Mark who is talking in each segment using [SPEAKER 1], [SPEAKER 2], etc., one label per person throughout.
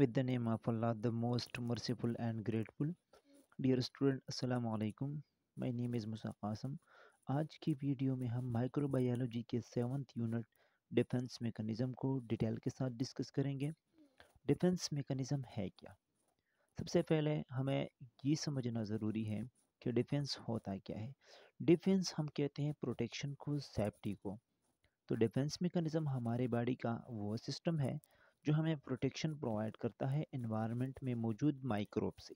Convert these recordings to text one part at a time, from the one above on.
[SPEAKER 1] With the name of Allah, the most merciful and grateful. Dear student, Assalamu alaikum. My name is Musa Qasim. आज की video में हम microbiology के seventh unit defence mechanism को detail के साथ discuss करेंगे डिफेंस मेकनिज़म है क्या सबसे पहले हमें ये समझना ज़रूरी है कि डिफेंस होता क्या है डिफेंस हम कहते हैं प्रोटेक्शन को सेफ्टी को तो डिफेंस मेकनिज़म हमारे बॉडी का वो सिस्टम है जो हमें प्रोटेक्शन प्रोवाइड करता है इन्वायरमेंट में मौजूद माइक्रोब से।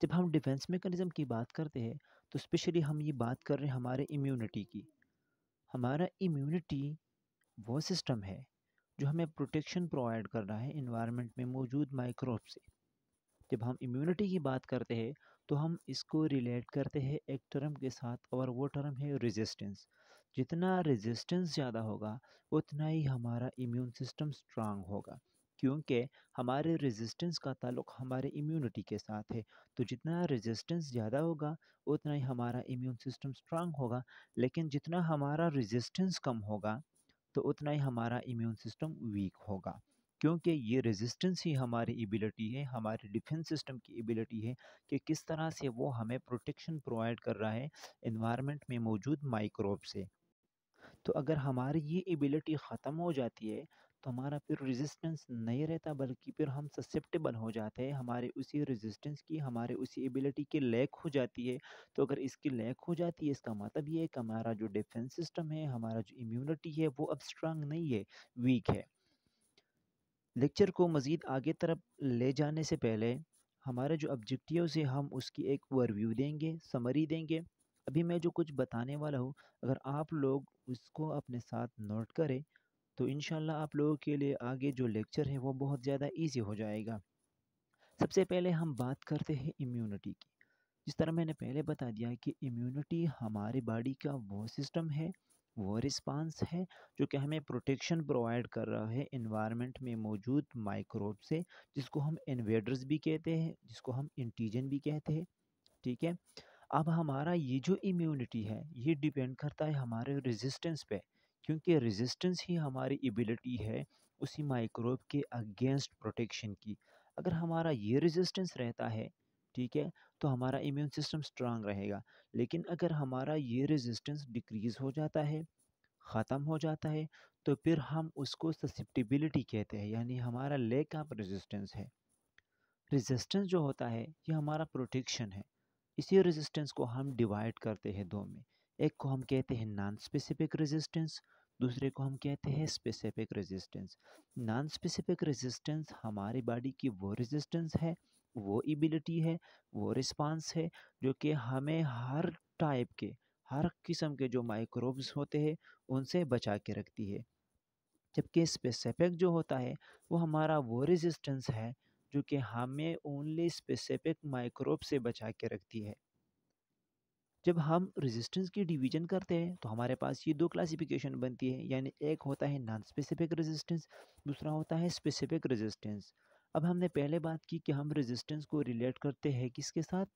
[SPEAKER 1] जब हम डिफेंस मेकनिज़म की बात करते हैं तो स्पेशली हम ये बात कर रहे हैं हमारे इम्यूनिटी की। हमारा इम्यूनिटी वो सिस्टम है जो हमें प्रोटेक्शन प्रोवाइड कर रहा है इन्वायरमेंट में मौजूद माइक्रोब से। जब हम इम्यूनिटी की बात करते हैं तो हम इसको रिलेट करते हैं एक टर्म के साथ और वो टर्म है रेजिस्टेंस जितना रेजिस्टेंस ज़्यादा होगा, उतना ही हमारा इम्यून सिस्टम स्ट्रांग होगा। क्योंकि हमारे रेजिस्टेंस का ताल्लुक हमारे इम्यूनिटी के साथ है। तो जितना रेजिस्टेंस ज़्यादा होगा, उतना ही हमारा इम्यून सिस्टम स्ट्रांग होगा। लेकिन जितना हमारा रेजिस्टेंस कम होगा तो उतना ही हमारा इम्यून सिस्टम वीक होगा। क्योंकि ये रेजिस्टेंस ही हमारी एबिलिटी है, हमारे डिफेंस सिस्टम की एबिलिटी है कि किस तरह से वो हमें प्रोटेक्शन प्रोवाइड कर रहा है इन्वायरमेंट में मौजूद माइक्रोब से। तो अगर हमारी ये एबिलिटी ख़त्म हो जाती है तो हमारा फिर रेजिस्टेंस नहीं रहता, बल्कि फिर हम ससेप्टेबल हो जाते हैं। हमारे उसी रेजिस्टेंस की, हमारे उसी एबिलिटी की लैक हो जाती है। तो अगर इसकी लैक हो जाती है, इसका मतलब ये है कि हमारा जो डिफेंस सिस्टम है, हमारा जो इम्यूनिटी है, वो अब स्ट्रांग नहीं है वीक है। लेक्चर को मज़ीद आगे तरफ़ ले जाने से पहले, हमारे जो ऑब्जेक्टिव है, हम उसकी एक ओवरव्यू देंगे समरी देंगे। अभी मैं जो कुछ बताने वाला हूँ, अगर आप लोग उसको अपने साथ नोट करें तो इन आप लोगों के लिए आगे जो लेक्चर है, वो बहुत ज़्यादा ईजी हो जाएगा। सबसे पहले हम बात करते हैं इम्यूनिटी की। जिस तरह मैंने पहले बता दिया कि इम्यूनिटी हमारे बॉडी का वो सिस्टम है, वो रिस्पांस है, जो कि हमें प्रोटेक्शन प्रोवाइड कर रहा है इन्वायरमेंट में मौजूद माइक्रोब से, जिसको हम इन्वेडर्स भी कहते हैं, जिसको हम इंटीजन भी कहते हैं, ठीक है? अब हमारा ये जो इम्यूनिटी है, ये डिपेंड करता है हमारे रेजिस्टेंस पे, क्योंकि रेजिस्टेंस ही हमारी एबिलिटी है उसी माइक्रोब के अगेंस्ट प्रोटेक्शन की। अगर हमारा ये रेजिस्टेंस रहता है, ठीक है तो हमारा इम्यून सिस्टम स्ट्रांग रहेगा। लेकिन अगर हमारा ये रेजिस्टेंस डिक्रीज़ हो जाता है, ख़त्म हो जाता है तो फिर हम उसको ससेप्टिबिलिटी कहते हैं, यानी हमारा लेक ऑफ़ रेजिस्टेंस है। रेजिस्टेंस जो होता है, ये हमारा प्रोटेक्शन है। इसी रेजिस्टेंस को हम डिवाइड करते हैं दो में। एक को हम कहते हैं नॉन स्पेसिफिक रेजिस्टेंस दूसरे को हम कहते हैं specific resistance non specific resistance हमारी बॉडी की वो रेजिस्टेंस है, वो एबिलिटी है, वो रिस्पांस है, जो कि हमें हर टाइप के, हर किस्म के जो माइक्रोब्स होते हैं, उनसे बचा के रखती है। जबकि स्पेसिफिक जो होता है, वो हमारा वो रेजिस्टेंस है जो कि हमें ओनली स्पेसिफिक माइक्रोब से बचा के रखती है। जब हम रेजिस्टेंस की डिवीज़न करते हैं तो हमारे पास ये दो क्लासिफिकेशन बनती है, यानी एक होता है नॉन स्पेसिफिक रेजिस्टेंस दूसरा होता है स्पेसिफिक रेजिस्टेंस अब हमने पहले बात की कि हम रेजिस्टेंस को रिलेट करते हैं किसके साथ?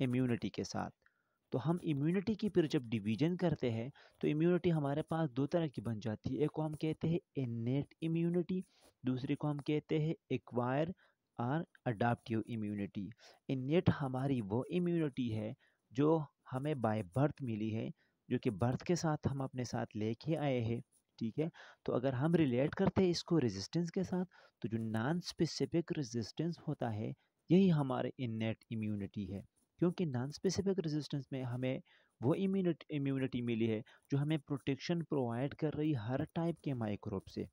[SPEAKER 1] इम्यूनिटी के साथ। तो हम इम्यूनिटी की फिर जब डिवीज़न करते हैं तो इम्यूनिटी हमारे पास दो तरह की बन जाती है। एक को हम कहते हैं इनेट इम्यूनिटी दूसरे को हम कहते हैं एक्वायर और अडाप्टिव इम्यूनिटी इनेट हमारी वो इम्यूनिटी है जो हमें बाय बर्थ मिली है, जो कि बर्थ के साथ हम अपने साथ लेके आए हैं, ठीक है? तो अगर हम रिलेट करते हैं इसको रेजिस्टेंस के साथ तो जो नॉन स्पेसिफिक रेजिस्टेंस होता है, यही हमारे इनेट इम्यूनिटी है। क्योंकि नॉन स्पेसिफिक रेजिस्टेंस में हमें वो इम्यूनिटी इम्यूनिटी मिली है, जो हमें प्रोटेक्शन प्रोवाइड कर रही हर टाइप के माइक्रोब से।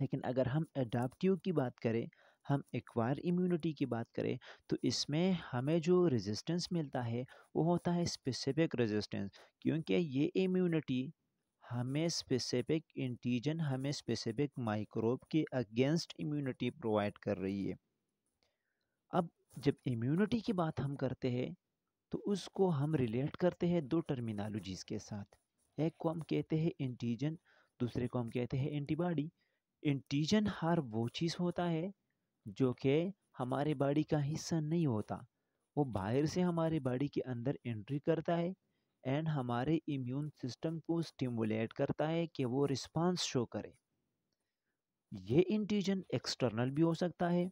[SPEAKER 1] लेकिन अगर हम एडाप्टिव की बात करें, हम एक्वायर इम्यूनिटी की बात करें तो इसमें हमें जो रेजिस्टेंस मिलता है, वो होता है स्पेसिफिक रेजिस्टेंस क्योंकि ये इम्यूनिटी हमें स्पेसिफिक इंटीजन हमें स्पेसिफिक माइक्रोब के अगेंस्ट इम्यूनिटी प्रोवाइड कर रही है। जब इम्यूनिटी की बात हम करते हैं तो उसको हम रिलेट करते हैं दो टर्मिनोलॉजीज़ के साथ। एक को हम कहते हैं एंटीजन दूसरे को हम कहते हैं एंटीबॉडी एंटीजन हर वो चीज़ होता है, जो कि हमारे बॉडी का हिस्सा नहीं होता। वो बाहर से हमारे बॉडी के अंदर एंट्री करता है एंड हमारे इम्यून सिस्टम को स्टिमुलेट करता है कि वो रिस्पांस शो करे। ये इंटीजन एक्सटर्नल भी हो सकता है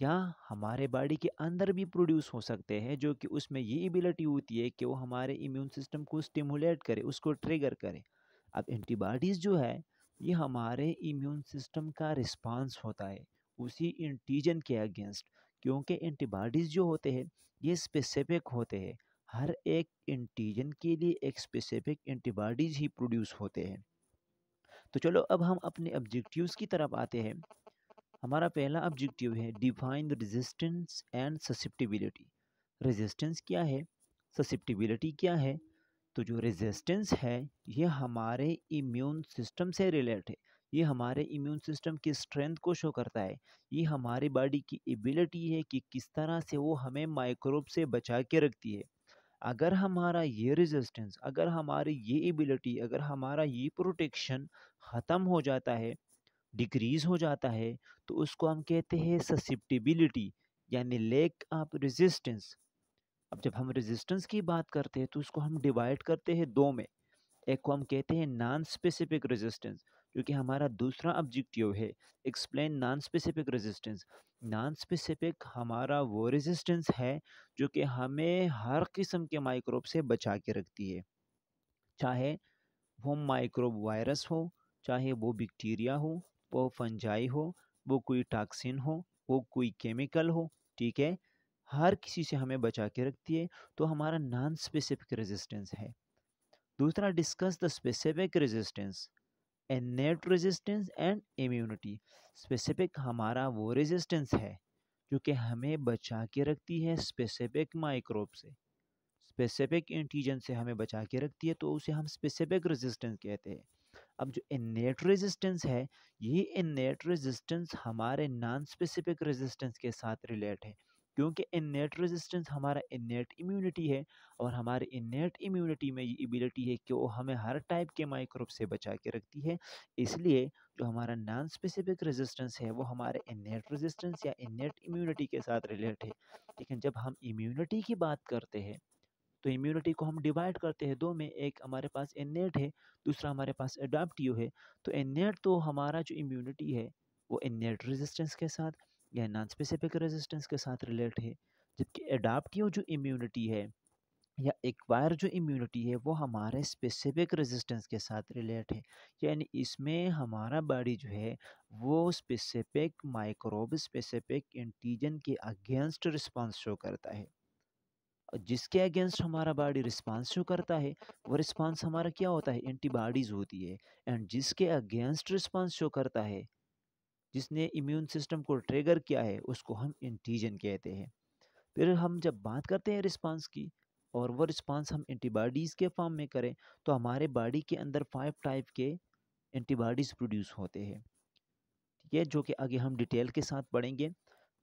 [SPEAKER 1] या हमारे बॉडी के अंदर भी प्रोड्यूस हो सकते हैं, जो कि उसमें ये एबिलिटी होती है कि वो हमारे इम्यून सिस्टम को स्टिमुलेट करे, उसको ट्रिगर करे। अब एंटीबॉडीज़ जो है, ये हमारे इम्यून सिस्टम का रिस्पांस होता है, उसी इंटीजन के अगेंस्ट, क्योंकि एंटीबॉडीज़ जो होते हैं, ये स्पेसिफिक होते हैं। हर एक इंटीजन के लिए एक स्पेसिफिक एंटीबॉडीज़ ही प्रोड्यूस होते हैं। तो चलो, अब हम अपने ऑब्जेक्टिव्स की तरफ़ आते हैं। हमारा पहला ऑब्जेक्टिव है define the resistance and susceptibility resistance क्या है? ससेप्टिबिलिटी क्या है? तो जो रेजिस्टेंस है, ये हमारे इम्यून सिस्टम से रिलेट है। ये हमारे इम्यून सिस्टम की स्ट्रेंथ को शो करता है। ये हमारी बॉडी की एबिलिटी है कि किस तरह से वो हमें माइक्रोब से बचा के रखती है। अगर हमारा ये रेजिस्टेंस अगर हमारी ये एबिलिटी अगर हमारा ये प्रोटेक्शन ख़त्म हो जाता है डिक्रीज़ हो जाता है तो उसको हम कहते हैं ससिप्टिबिलिटी यानी लेक ऑफ़ रेजिस्टेंस अब जब हम रेजिस्टेंस की बात करते हैं तो उसको हम डिवाइड करते हैं दो में। एक को हम कहते हैं नॉन स्पेसिफिक रेजिस्टेंस जो कि हमारा दूसरा ऑब्जेक्टिव है। Explain non specific resistance non specific हमारा वो रेजिस्टेंस है, जो कि हमें हर किस्म के माइक्रोब से बचा के रखती है। चाहे वो माइक्रोब वायरस हो, चाहे वो बैक्टीरिया हो वो फंजाई हो, वो कोई टॉक्सिन हो, वो कोई केमिकल हो, ठीक है? हर किसी से हमें बचा के रखती है तो हमारा नॉन स्पेसिफिक रेजिस्टेंस है। दूसरा discuss the specific resistance innate resistance and immunity specific हमारा वो रेजिस्टेंस है, जो कि हमें बचा के रखती है स्पेसिफिक माइक्रोब से। स्पेसिफिक एंटीजन से हमें बचा के रखती है तो उसे हम स्पेसिफिक रेजिस्टेंस कहते हैं। अब जो इनेट रेजिस्टेंस है, ये इनेट रेजिस्टेंस हमारे नॉन स्पेसिफिक रेजिस्टेंस के साथ रिलेट है। क्योंकि इनेट रेजिस्टेंस हमारा इनेट इम्यूनिटी है और हमारे इनेट इम्यूनिटी में ये एबिलिटी है कि वो हमें हर टाइप के माइक्रोब से बचा के रखती है। इसलिए जो हमारा नॉन स्पेसिफिक रेजिस्टेंस है, वो हमारे इनेट रेजिस्टेंस या इनेट इम्यूनिटी के साथ रिलेट है। लेकिन जब हम इम्यूनिटी की बात करते हैं तो इम्यूनिटी को हम डिवाइड करते हैं। दो में एक हमारे पास इनेट है, दूसरा हमारे पास अडाप्टिव है। तो इनेट तो हमारा जो इम्यूनिटी है, वो इनेट रेजिस्टेंस के साथ या नॉन स्पेसिफिक रेजिस्टेंस के साथ रिलेट है। जबकि अडाप्टिव जो इम्यूनिटी है या एक्वायर जो इम्यूनिटी है, वो हमारे स्पेसिफिक रेजिस्टेंस के साथ रिलेट है। यानी इसमें हमारा बॉडी जो है, वो स्पेसिफिक माइक्रोब स्पेसिफिक एंटीजन के अगेंस्ट रिस्पांस शो करता है। जिसके अगेंस्ट हमारा बॉडी रिस्पांस शो करता है, वो रिस्पांस हमारा क्या होता है? एंटीबॉडीज़ होती है। एंड जिसके अगेंस्ट रिस्पांस शो करता है, जिसने इम्यून सिस्टम को ट्रिगर किया है, उसको हम एंटीजन कहते हैं। फिर हम जब बात करते हैं रिस्पांस की, और वो रिस्पांस हम एंटीबॉडीज़ के फॉर्म में करें तो हमारे बॉडी के अंदर फाइव टाइप के एंटीबॉडीज़ प्रोड्यूस होते हैं। ठीक है? जो कि आगे हम डिटेल के साथ पढ़ेंगे।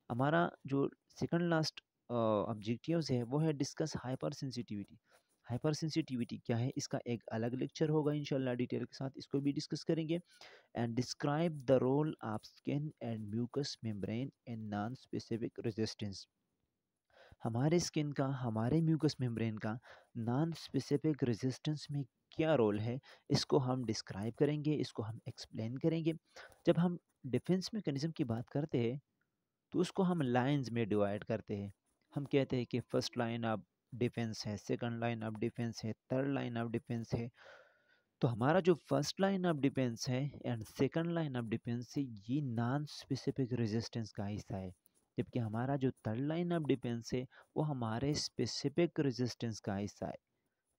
[SPEAKER 1] हमारा जो सेकंड लास्ट ऑब्जेक्टिव्स है, वो है discuss hypersensitivity hypersensitivity क्या है? इसका एक अलग लेक्चर होगा इंशाल्लाह डिटेल के साथ, इसको भी डिस्कस करेंगे। And describe the role of skin and mucous membrane in non specific resistance हमारे स्किन का, हमारे म्यूकस मेम्ब्रेन का नॉन स्पेसिफिक रेजिस्टेंस में क्या रोल है, इसको हम डिस्क्राइब करेंगे, इसको हम एक्सप्लेन करेंगे। जब हम डिफेंस मेकनिज़म की बात करते हैं तो उसको हम लाइंस में डिवाइड करते हैं। हम कहते हैं कि फ़र्स्ट लाइन ऑफ़ डिफेंस है, सेकंड लाइन ऑफ़ डिफेंस है, थर्ड लाइन ऑफ़ डिफेंस है। तो हमारा जो फ़र्स्ट लाइन ऑफ़ डिफेंस है and second line of defence है, ये नॉन स्पेसिफिक रेजिस्टेंस का हिस्सा है। जबकि हमारा जो थर्ड लाइन ऑफ़ डिफेंस है, वो हमारे स्पेसिफिक रेजिस्टेंस का हिस्सा है।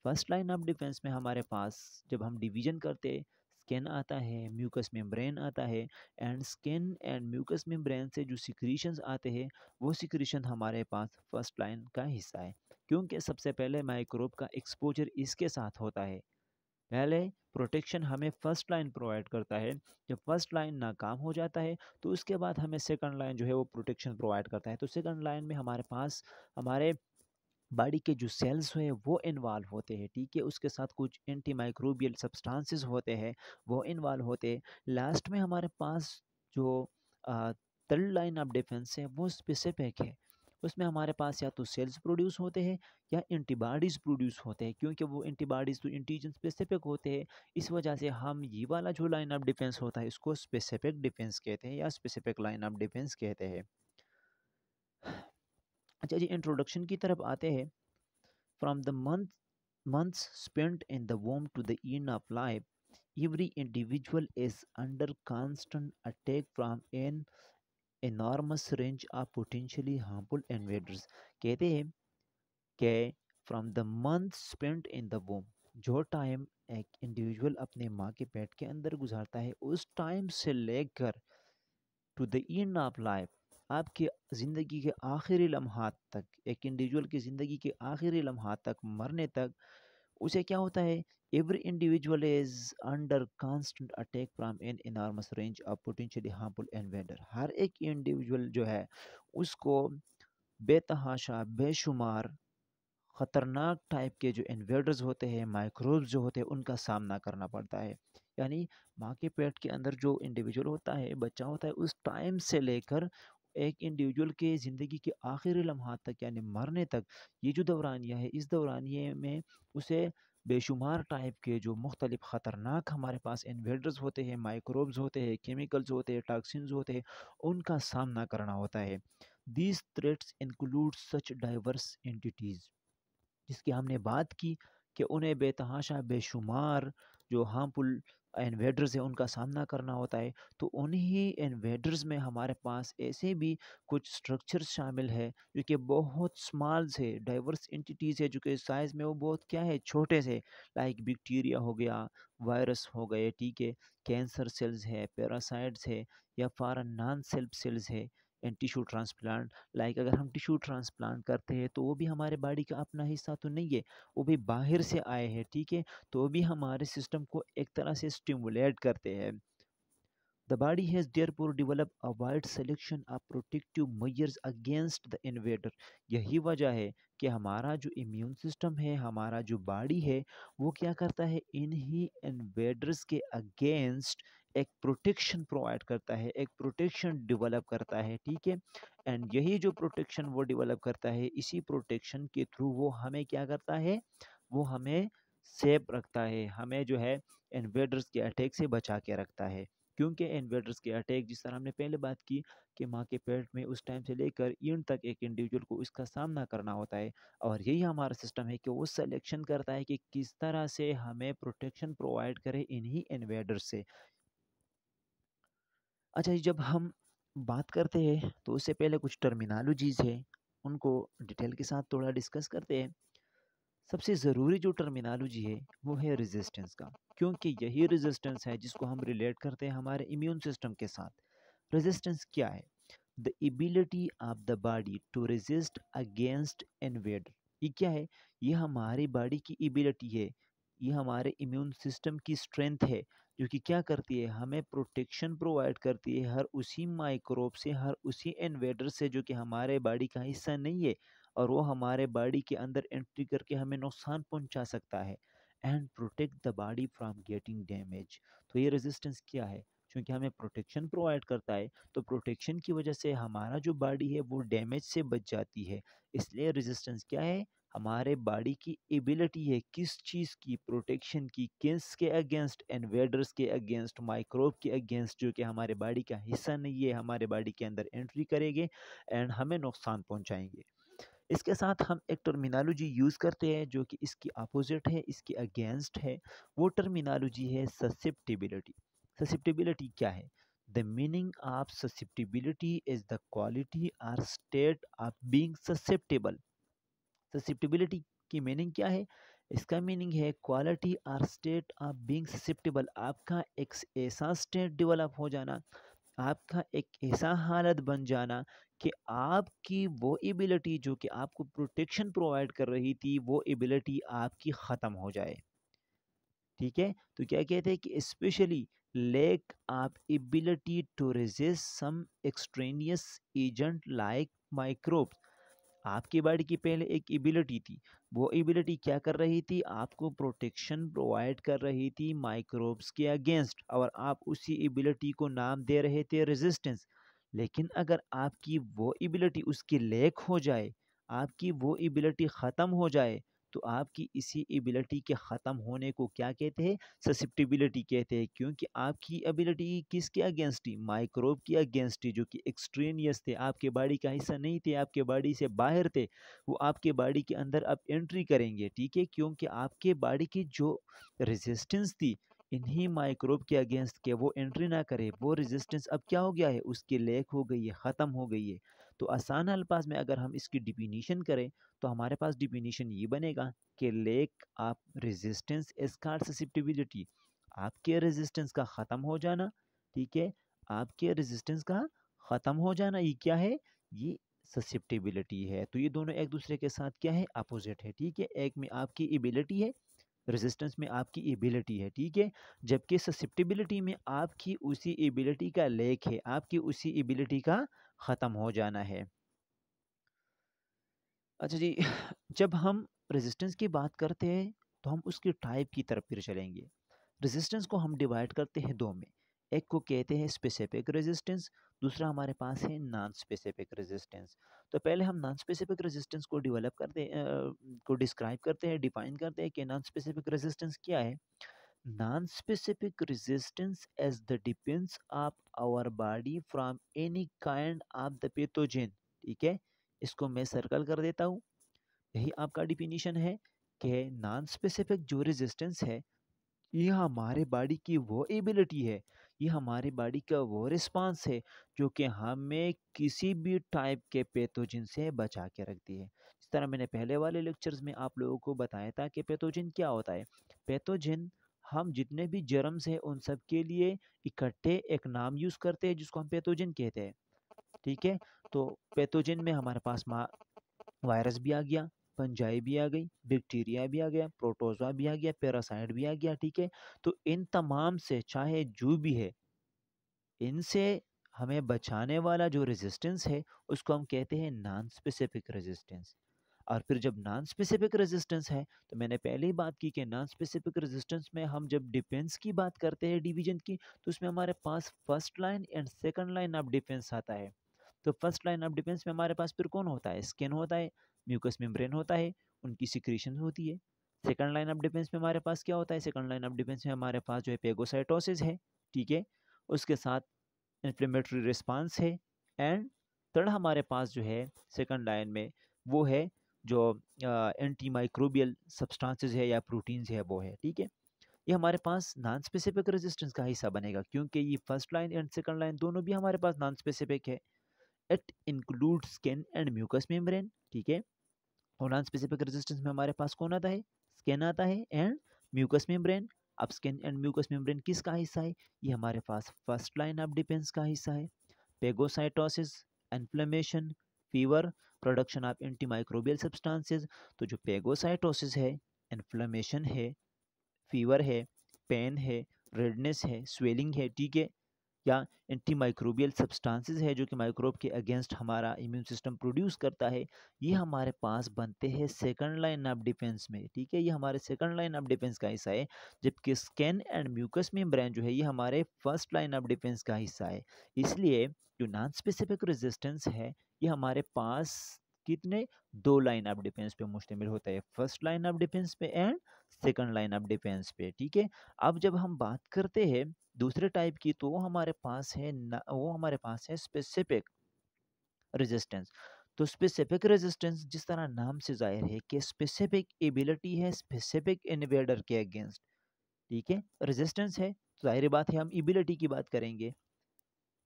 [SPEAKER 1] फ़र्स्ट लाइन ऑफ़ डिफेंस में हमारे पास जब हम डिवीज़न करते हैं स्किन आता है म्यूकस मेम्ब्रेन आता है and skin and mucous membrane से जो सिक्रीशंस आते हैं, वो सिक्रीशन हमारे पास फ़र्स्ट लाइन का हिस्सा है। क्योंकि सबसे पहले माइक्रोब का एक्सपोजर इसके साथ होता है। पहले प्रोटेक्शन हमें फ़र्स्ट लाइन प्रोवाइड करता है। जब फ़र्स्ट लाइन नाकाम हो जाता है तो उसके बाद हमें सेकंड लाइन जो है वो प्रोटेक्शन प्रोवाइड करता है। तो सेकंड लाइन में हमारे पास, हमारे बॉडी के जो सेल्स हैं, वो इन्वॉल्व होते हैं, ठीक है? उसके साथ कुछ एंटी माइक्रोबियल सब्सटेंसेस होते हैं, वो इन्वॉल्व होते हैं। लास्ट में हमारे पास जो थर्ड लाइन ऑफ़ डिफेंस है, वो स्पेसिफिक है। उसमें हमारे पास या तो सेल्स प्रोड्यूस होते हैं या एंटीबॉडीज़ प्रोड्यूस होते हैं, क्योंकि वो एंटीबॉडीज़ तो एंटीजन स्पेसिफिक होते हैं, इस वजह से हम ये वाला जो लाइन ऑफ़ डिफेंस होता है, इसको स्पेसिफिक डिफेंस कहते हैं या स्पेसिफिक लाइन ऑफ़ डिफेंस कहते हैं। अच्छा जी इंट्रोडक्शन की तरफ़ आते हैं। From the month months spent in the womb to the end of life every individual is under constant attack from an enormous range of potentially harmful invaders कहते हैं के from the month spent in the womb जो time एक individual अपने माँ के पेट के अंदर गुजारता है, उस टाइम से लेकर to the end of life आपकी ज़िंदगी के आखिरी लम्हात तक, एक इंडिविजुअल की ज़िंदगी के आखिरी लम्हात तक मरने तक, उसे क्या होता है? Every individual is under constant attack from an enormous range of potentially harmful invader हर एक इंडिविजुअल जो है, उसको बेतहाशा, बेशुमार, ख़तरनाक टाइप के जो इन्वेडर्स होते हैं माइक्रोब्स जो होते हैं, उनका सामना करना पड़ता है। यानी माँ के पेट के अंदर जो इंडिविजुअल होता है, बच्चा होता है, उस टाइम से लेकर एक इंडिविजुअल के ज़िंदगी के आखिरी लम्हात तक, यानी मरने तक, ये जो दौरानिया है, इस दौरानिए में उसे बेशुमार टाइप के जो मुख्तलिफ़ ख़तरनाक हमारे पास इन्वेडर्स होते हैं माइक्रोब्स होते हैं केमिकल्स होते हैं टॉक्सिन्स होते हैं, उनका सामना करना होता है। These threats include such diverse entities जिसकी हमने बात की कि उन्हें बेतहाशा, बेशुमार जो हार्मफुल इन्वेडर्स है, उनका सामना करना होता है। तो उन्हीं इन्वेडर्स में हमारे पास ऐसे भी कुछ स्ट्रक्चर्स शामिल है, जो कि बहुत स्मॉल से डाइवर्स एंटिटीज़ है, जो कि साइज़ में वो बहुत क्या है, छोटे से लाइक बैक्टीरिया हो गया वायरस हो गए, ठीक है कैंसर सेल्स है पैरासाइट्स है, या फॉरन नॉन सेल्फ सेल्स है। एंड टिश्यू ट्रांसप्लांट, लाइक अगर हम टिश्यू ट्रांसप्लांट करते हैं तो वो भी हमारे बॉडी का अपना हिस्सा तो नहीं है, वो भी बाहर से आए हैं, ठीक है? तो भी हमारे सिस्टम को एक तरह से स्टिमुलेट करते हैं। The body has therefore developed a wide selection of protective measures against the invader. यही वजह है कि हमारा जो इम्यून सिस्टम है, हमारा जो बॉडी है, वो क्या करता है? इन्हीं इन्वेडर्स के अगेंस्ट एक प्रोटेक्शन प्रोवाइड करता है, एक प्रोटेक्शन डेवलप करता है, ठीक है? एंड यही जो प्रोटेक्शन वो डेवलप करता है, इसी प्रोटेक्शन के थ्रू वो हमें क्या करता है? वो हमें सेफ़ रखता है, हमें जो है इन्वेडर्स के अटैक से बचा के रखता है। क्योंकि इन्वेडर्स के अटैक जिस तरह हमने पहले बात की कि माँ के पेट में उस टाइम से लेकर इन तक एक इंडिविजुअल को इसका सामना करना होता है और यही हमारा सिस्टम है कि वो सिलेक्शन करता है कि किस तरह से हमें प्रोटेक्शन प्रोवाइड करे इन्हीं इन्वेडर्स से। अच्छा जब हम बात करते हैं तो उससे पहले कुछ टर्मिनोलॉजीज़ है, उनको डिटेल के साथ थोड़ा डिस्कस करते हैं। सबसे ज़रूरी जो टर्मिनोलॉजी है, वो है रेजिस्टेंस का, क्योंकि यही रेजिस्टेंस है जिसको हम रिलेट करते हैं हमारे इम्यून सिस्टम के साथ। रेजिस्टेंस क्या है? The ability of the body to resist against invader ये क्या है? ये हमारी बॉडी की एबिलिटी है ये हमारे इम्यून सिस्टम की स्ट्रेंथ है, जो कि क्या करती है, हमें प्रोटेक्शन प्रोवाइड करती है हर उसी माइक्रोब से, हर उसी इन्वेडर से, जो कि हमारे बॉडी का हिस्सा नहीं है, और वो हमारे बॉडी के अंदर एंट्री करके हमें नुकसान पहुँचा सकता है। And protect the body from getting damage तो ये रेजिस्टेंस क्या है? क्योंकि हमें प्रोटेक्शन प्रोवाइड करता है तो प्रोटेक्शन की वजह से हमारा जो बॉडी है, वो डैमेज से बच जाती है। इसलिए रेजिस्टेंस क्या है? हमारे बॉडी की एबिलिटी है, किस चीज़ की प्रोटेक्शन की किस के अगेंस्ट इन्वेडर्स के अगेंस्ट, माइक्रोब के अगेंस्ट, जो कि हमारे बॉडी का हिस्सा नहीं है, हमारे बॉडी के अंदर एंट्री करेंगे एंड हमें नुकसान पहुंचाएँगे। इसके साथ हम एक टर्मिनोलॉजी यूज़ करते हैं, जो कि इसकी अपोजिट है, इसके अगेंस्ट है, वो टर्मिनोलॉजी है ससेप्टिबिलिटी। ससेप्टिबिलिटी क्या है? The meaning of susceptibility is the quality or state of being susceptible. Susceptibility की मीनिंग क्या है? इसका मीनिंग है quality or state of being susceptible आपका एक ऐसा स्टेट डेवलप हो जाना, आपका एक ऐसा हालत बन जाना कि आपकी वो एबिलिटी जो कि आपको प्रोटेक्शन प्रोवाइड कर रही थी, वो एबिलिटी आपकी ख़त्म हो जाए। ठीक है? तो क्या कहते हैं कि specially lack of ability to resist some extraneous agent like microbes आपकी बॉडी की पहले एक एबिलिटी थी। वो एबिलिटी क्या कर रही थी? आपको प्रोटेक्शन प्रोवाइड कर रही थी माइक्रोब्स के अगेंस्ट और आप उसी एबिलिटी को नाम दे रहे थे रेजिस्टेंस लेकिन अगर आपकी वो एबिलिटी उसकी लेक हो जाए, आपकी वो एबिलिटी ख़त्म हो जाए तो आपकी इसी एबिलिटी के ख़त्म होने को क्या कहते हैं? ससिप्टिबिलिटी कहते हैं, क्योंकि आपकी एबिलिटी किसके अगेंस्ट ही माइक्रोब की अगेंस्ट ही जो कि एक्सट्रेनियस थे। आपके बॉडी का हिस्सा नहीं थे, आपके बॉडी से बाहर थे। वो आपके बॉडी के अंदर अब एंट्री करेंगे, ठीक है? क्योंकि आपके बॉडी की जो रेजिस्टेंस थी, इन्हीं माइक्रोब के अगेंस्ट के, वो एंट्री ना करे। वो रेजिस्टेंस अब क्या हो गया है? उसकी लेक हो गई है, ख़त्म हो गई है। तो आसान अल्फाज में अगर हम इसकी डिफिनीशन करें तो हमारे पास डिफिनीशन ये बनेगा कि लेक आप रेजिस्टेंस एस्कार्ड ससिप्टिबिलिटी आपके रेजिस्टेंस का ख़त्म हो जाना, ठीक है? आपके रेजिस्टेंस का ख़त्म हो जाना, ये क्या है? ये ससिप्टिबिलिटी है। तो ये दोनों एक दूसरे के साथ क्या है? अपोजिट है, ठीक है? एक में आपकी एबिलिटी है रेजिस्टेंस में आपकी एबिलिटी है, ठीक है? जबकि ससिप्टिबिलिटी में आपकी उसी एबिलिटी का लेक है, आपकी उसी एबिलिटी का ख़त्म हो जाना है। अच्छा जी, जब हम रेजिस्टेंस की बात करते हैं तो हम उसकी टाइप की तरफ़ फिर चलेंगे। रेजिस्टेंस को हम डिवाइड करते हैं दो में। एक को कहते हैं स्पेसिफिक रेजिस्टेंस दूसरा हमारे पास है नॉन स्पेसिफिक रेजिस्टेंस तो पहले हम नॉन स्पेसिफिक रेजिस्टेंस को डेवलप करते को डिस्क्राइब करते हैं डिफाइन करते हैं कि नॉन स्पेसिफिक रेजिस्टेंस क्या है। Non-specific resistance as the defense of our body from any kind of the pathogen, ठीक है? इसको मैं सर्कल कर देता हूँ। यही आपका डिफिनीशन है कि नॉन स्पेसिफिक जो रेजिस्टेंस है ये हमारे बॉडी की वो एबिलिटी है ये हमारे बॉडी का वो रिस्पांस है जो कि हमें किसी भी टाइप के पैथोजन से बचा के रखती है। इस तरह मैंने पहले वाले लेक्चर्स में आप लोगों को बताया था कि पैथोजन क्या होता है। पैथोजन हम जितने भी जर्म्स हैं उन सब के लिए इकट्ठे एक नाम यूज़ करते हैं, जिसको हम पैथोजन कहते हैं। ठीक है? तो पैथोजन में हमारे पास वायरस भी आ गया पंजाई भी आ गई, बैक्टीरिया भी आ गया प्रोटोजवा भी आ गया, पैरासाइट भी आ गया, ठीक है? तो इन तमाम से, चाहे जो भी है, इनसे हमें बचाने वाला जो रेजिस्टेंस है, उसको हम कहते हैं नॉन स्पेसिफिक रेजिस्टेंस और फिर जब नॉन स्पेसिफिक रेजिस्टेंस है तो मैंने पहले ही बात की कि नॉन स्पेसिफिक रेजिस्टेंस में हम जब डिफेंस की बात करते हैं डिवीज़न की तो उसमें हमारे पास first line and second line of defence आता है। तो फ़र्स्ट लाइन ऑफ़ डिफेंस में हमारे पास फिर कौन होता है? स्किन होता है म्यूकस मेम्ब्रेन होता है, उनकी सिक्रीशन होती है। सेकंड लाइन ऑफ़ डिफेंस में हमारे पास क्या होता है? सेकंड लाइन ऑफ़ डिफेंस में हमारे पास जो है पेगोसाइटोसिस है, ठीक है? उसके साथ इन्फ्लेमेटरी रिस्पांस है एंड थर्ड हमारे पास जो है सेकंड लाइन में वो है जो एंटी माइक्रोबियल सब्सटेंसेस है या प्रोटीन्स है वो है, ठीक है? ये हमारे पास नॉन स्पेसिफिक रेजिस्टेंस का हिस्सा बनेगा, क्योंकि ये first line and second line दोनों भी हमारे पास नॉन स्पेसिफिक है। It include skin and mucous membrane ठीक है? और नॉन स्पेसिफिक रेजिस्टेंस में हमारे पास कौन आता है? स्किन आता है एंड म्यूकस मेम्ब्रेन अब स्किन एंड म्यूकस मेम्ब्रेन किसका हिस्सा है? ये हमारे पास फ़र्स्ट लाइन ऑफ़ डिफेंस का हिस्सा है। Phagocytosis inflammation fever production of antimicrobial substances तो जो पेगोसाइटोसिस है इन्फ्लेमेशन है फीवर है पेन है रेडनेस है स्वेलिंग है, ठीक है? या एंटीमाइक्रोबियल सब्सटेंसेस है जो कि माइक्रोब के अगेंस्ट हमारा इम्यून सिस्टम प्रोड्यूस करता है, ये हमारे पास बनते हैं सेकंड लाइन ऑफ़ डिफेंस में, ठीक है? ये हमारे सेकंड लाइन ऑफ़ डिफेंस का हिस्सा है, जबकि स्कैन एंड म्यूकस मेम्ब्रेन जो है, ये हमारे फ़र्स्ट लाइन ऑफ़ डिफेंस का हिस्सा है। इसलिए जो नॉन स्पेसिफिक रेजिस्टेंस है ये हमारे पास कितने? दो लाइन ऑफ़ डिफेंस पे मुश्तमिल होता है। फ़र्स्ट लाइन ऑफ़ डिफेंस पे and second line of defence पे ठीक है? अब जब हम बात करते हैं दूसरे टाइप की तो हमारे पास है न, वो हमारे पास है स्पेसिफिक रेजिस्टेंस तो स्पेसिफिक रेजिस्टेंस जिस तरह नाम से ज़ाहिर है कि स्पेसिफिक एबिलिटी है स्पेसिफिक इन्वेडर के अगेंस्ट ठीक है? रेजिस्टेंस है तो ज़ाहिर बात है हम एबिलिटी की बात करेंगे।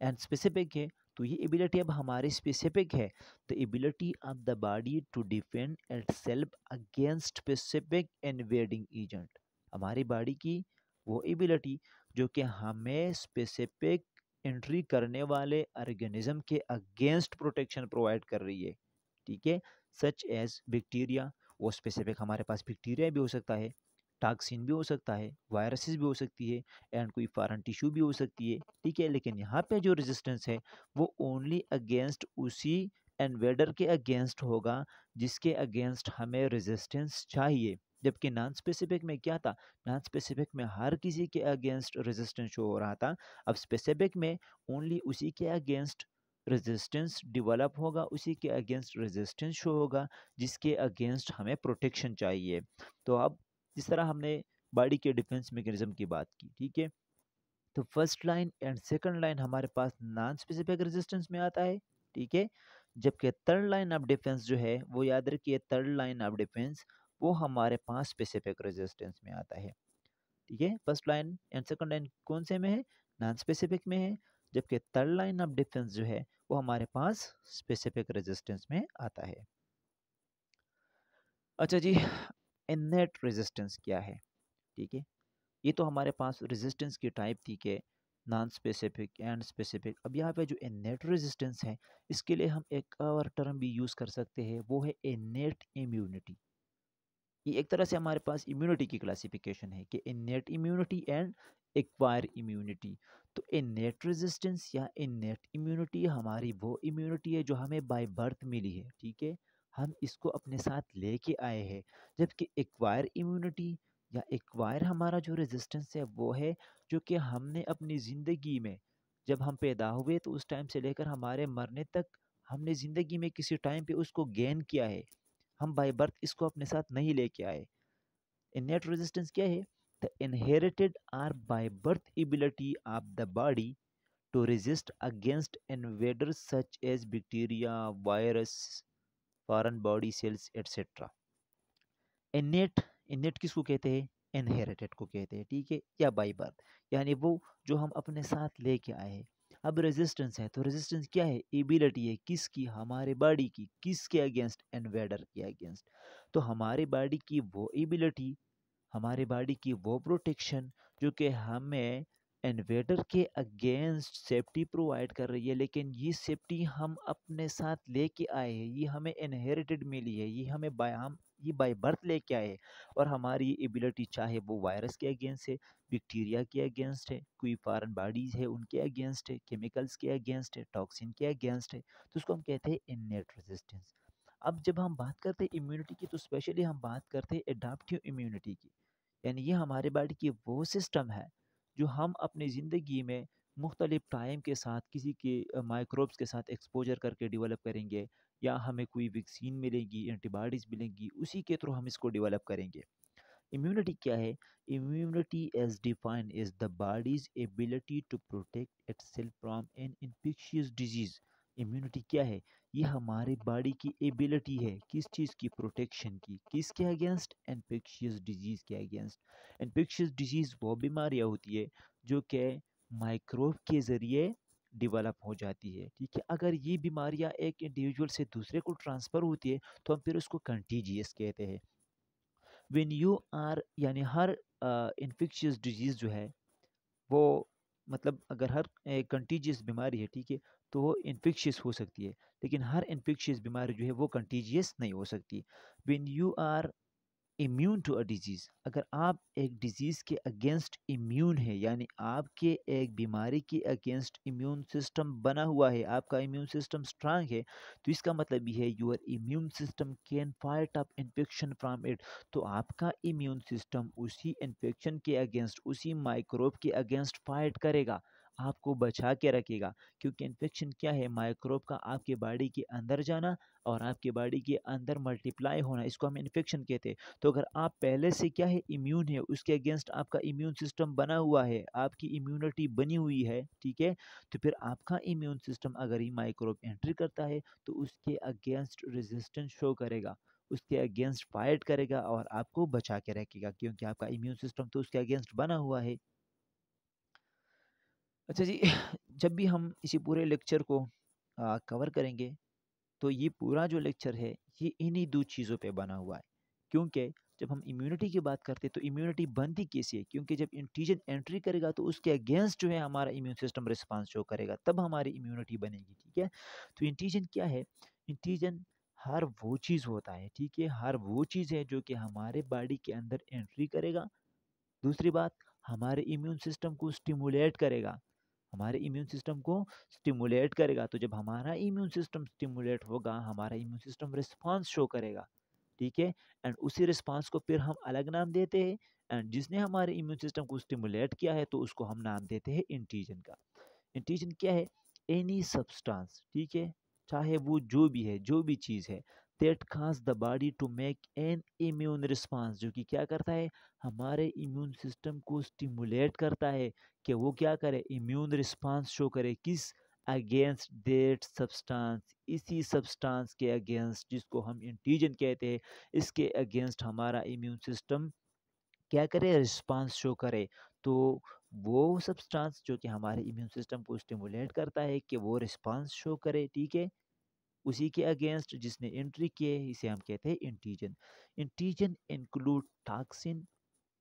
[SPEAKER 1] एंड स्पेसिफिक है तो ये एबिलिटी अब हमारी स्पेसिफिक है। The ability of the body to defend itself against specific invading agent हमारी बॉडी की वो एबिलिटी जो कि हमें स्पेसिफिक एंट्री करने वाले ऑर्गेनिज्म के अगेंस्ट प्रोटेक्शन प्रोवाइड कर रही है। ठीक है? सच एज बैक्टीरिया वो स्पेसिफिक हमारे पास बैक्टीरिया भी हो सकता है। टाक्सिन भी हो सकता है वायरसेस भी हो सकती है एंड कोई फॉरन टिश्यू भी हो सकती है, ठीक है? लेकिन यहाँ पे जो रेजिस्टेंस है, वो ओनली अगेंस्ट उसी एनवेडर के अगेंस्ट होगा, जिसके अगेंस्ट हमें रेजिस्टेंस चाहिए। जबकि नॉन स्पेसिफिक में क्या था? नॉन स्पेसिफिक में हर किसी के अगेंस्ट रेजिस्टेंस शो हो रहा था। अब स्पेसिफिक में ओनली उसी के अगेंस्ट रेजिस्टेंस डेवलप होगा, उसी के अगेंस्ट रेजिस्टेंस शो होगा, जिसके अगेंस्ट हमें प्रोटेक्शन चाहिए। तो अब जिस तरह हमने बॉडी के डिफेंस मैकेनिज्म की बात की, ठीक है? तो first line and second line हमारे पास नॉन स्पेसिफिक रेजिस्टेंस में आता है, ठीक है? जबकि थर्ड लाइन ऑफ़ डिफेंस जो है, वो याद रखिए थर्ड लाइन ऑफ़ डिफेंस वो हमारे पास स्पेसिफिक रेजिस्टेंस में आता है, ठीक है? First line and second line कौन से में है? नॉन स्पेसिफिक में है, जबकि थर्ड लाइन ऑफ़ डिफेंस जो है, वो हमारे पास स्पेसिफिक रेजिस्टेंस में आता है। अच्छा जी इनेट रेजिस्टेंस क्या है? ठीक है? ये तो हमारे पास रेजिस्टेंस की टाइप थी कि नॉन स्पेसिफिक एंड स्पेसिफिक अब यहाँ पे जो इनेट रेजिस्टेंस है, इसके लिए हम एक और टर्म भी यूज़ कर सकते हैं, वो है इनेट इम्यूनिटी ये एक तरह से हमारे पास इम्यूनिटी की क्लासिफिकेशन है कि innate immunity and acquire immunity तो इनेट रेजिस्टेंस या इनेट इम्यूनिटी हमारी वो इम्यूनिटी है जो हमें बाय बर्थ मिली है, ठीक है? हम इसको अपने साथ लेके आए हैं। जबकि एक्वायर इम्यूनिटी या एक्वायर हमारा जो रेजिस्टेंस है वो है जो कि हमने अपनी ज़िंदगी में जब हम पैदा हुए तो उस टाइम से लेकर हमारे मरने तक हमने ज़िंदगी में किसी टाइम पे उसको गेन किया है। हम बाय बर्थ इसको अपने साथ नहीं लेके आए। इनेट रेजिस्टेंस क्या है? The inherited or by birth ability of the body to resist against invaders such as bacteria, virus, foreign body cells, etc. innate innate किसको कहते हैं? इनहेरिटेड को कहते हैं ठीक है? या बाई बर्थ यानी वो जो हम अपने साथ लेके आए हैं। अब रेजिस्टेंस है तो रेजिस्टेंस क्या है? एबिलिटी है किसकी? हमारे बॉडी की। किसके अगेंस्ट इन्वेडर के अगेंस्ट तो हमारे बॉडी की वो एबिलिटी हमारे बॉडी की वो प्रोटेक्शन जो कि हमें इन्वेडर के अगेंस्ट सेफ्टी प्रोवाइड कर रही है, लेकिन ये सेफ्टी हम अपने साथ लेके आए हैं, ये हमें इनहेरिटेड मिली है, ये हमें बाय, हम, ये बाय बर्थ लेके आए और हमारी एबिलिटी चाहे वो वायरस के अगेंस्ट है, बैक्टीरिया के अगेंस्ट है, कोई फॉरन बॉडीज़ है, उनके अगेंस्ट है, केमिकल्स के अगेंस्ट है, टॉक्सिन के अगेंस्ट है तो उसको हम कहते हैं इननेट रेजिस्टेंस अब जब हम बात करते हैं इम्यूनिटी की तो स्पेशली हम बात करते हैं एडाप्टिव इम्यूनिटी की, यानी ये हमारे बॉडी की वो सिस्टम है जो हम अपनी ज़िंदगी में मुख्तलिफ़ टाइम के साथ किसी के माइक्रोब्स के साथ एक्सपोजर करके डेवलप करेंगे या हमें कोई वैक्सीन मिलेगी, एंटीबॉडीज़ मिलेंगी, उसी के थ्रू हम इसको डेवलप करेंगे। इम्यूनिटी क्या है? Immunity as define is the body's ability to protect itself from an infectious disease. Immunity क्या है? ये हमारे बॉडी की एबिलिटी है। किस चीज़ की? प्रोटेक्शन की। किसके अगेंस्ट इन्फेक्शियस डिज़ीज़ के अगेंस्ट इन्फेक्शियस डिज़ीज़ वो बीमारियाँ होती है, जो कि माइक्रोब के ज़रिए डेवलप हो जाती है। ठीक है? अगर ये बीमारियाँ एक इंडिविजुअल से दूसरे को ट्रांसफ़र होती है तो हम फिर उसको कंटीजियस कहते हैं। वेन यू आर यानी हर इन्फेक्शियस डिज़ीज़ जो है, वो मतलब अगर हर कंटीजियस बीमारी है, ठीक है तो वो इन्फेक्शियस हो सकती है, लेकिन हर इन्फेक्शियस बीमारी जो है वो कंटीजियस नहीं हो सकती। When you are immune to a disease अगर आप एक डिज़ीज़ के अगेंस्ट इम्यून है, यानी आपके एक बीमारी के अगेंस्ट इम्यून सिस्टम बना हुआ है, आपका इम्यून सिस्टम स्ट्रांग है तो इसका मतलब ये है your immune system can fight up infection from it तो आपका इम्यून सिस्टम उसी इन्फेक्शन के अगेंस्ट उसी माइक्रोब के अगेंस्ट फाइट करेगा। आपको बचा के रखेगा, क्योंकि इन्फेक्शन क्या है? माइक्रोब का आपके बॉडी के अंदर जाना और आपके बॉडी के अंदर मल्टीप्लाई होना, इसको हम इन्फेक्शन कहते हैं। तो अगर आप पहले से क्या है? इम्यून है, उसके अगेंस्ट आपका इम्यून सिस्टम बना हुआ है, आपकी इम्यूनिटी बनी हुई है, ठीक है? तो फिर आपका इम्यून सिस्टम अगर ही माइक्रोब एंट्री करता है तो उसके अगेंस्ट रेजिस्टेंस शो करेगा, उसके अगेंस्ट फाइट करेगा और आपको बचा के रखेगा, क्योंकि आपका इम्यून सिस्टम तो उसके अगेंस्ट बना हुआ है। अच्छा जी जब भी हम इसी पूरे लेक्चर को आ, कवर करेंगे तो ये पूरा जो लेक्चर है ये इन्हीं दो चीज़ों पे बना हुआ है। क्योंकि जब हम इम्यूनिटी की बात करते हैं तो इम्यूनिटी बनती कैसी है? क्योंकि जब इंटीजन एंट्री करेगा तो उसके अगेंस्ट जो है हमारा इम्यून सिस्टम रिस्पांस शो करेगा तब हमारी इम्यूनिटी बनेगी ठीक है? तो इंटीजन क्या है? इंटीजन हर वो चीज़ होता है ठीक है? हर वो चीज़ है जो कि हमारे बॉडी के अंदर एंट्री करेगा। दूसरी बात हमारे इम्यून सिस्टम को स्टिमुलेट करेगा। हमारे इम्यून सिस्टम को स्टिमुलेट करेगा तो जब हमारा इम्यून सिस्टम स्टिमुलेट होगा, हमारा इम्यून सिस्टम रिस्पांस शो करेगा, ठीक है? एंड उसी रिस्पांस को फिर हम अलग नाम देते हैं एंड जिसने हमारे इम्यून सिस्टम को स्टिमुलेट किया है तो उसको हम नाम देते हैं इंटीजन का। इंटीजन क्या है? एनी सब्सटेंस ठीक है? चाहे वो जो भी है, जो भी चीज़ है दैट खास the body to make an immune response जो कि क्या करता है? हमारे इम्यून सिस्टम को स्टिमुलेट करता है कि वो क्या करे? इम्यून रिस्पांस शो करे। किस? अगेंस्ट देट सब्सटेंस इसी सब्सटेंस के अगेंस्ट जिसको हम इंटीजन कहते हैं, इसके अगेंस्ट हमारा इम्यून सिस्टम क्या करे? रिस्पांस शो करे। तो वो सब्सटेंस जो कि हमारे इम्यून सिस्टम को स्टिमुलेट करता है कि वो रिस्पांस शो करे, ठीक है? उसी के अगेंस्ट जिसने एंट्री किए इसे हम कहते हैं antigen antigen include toxin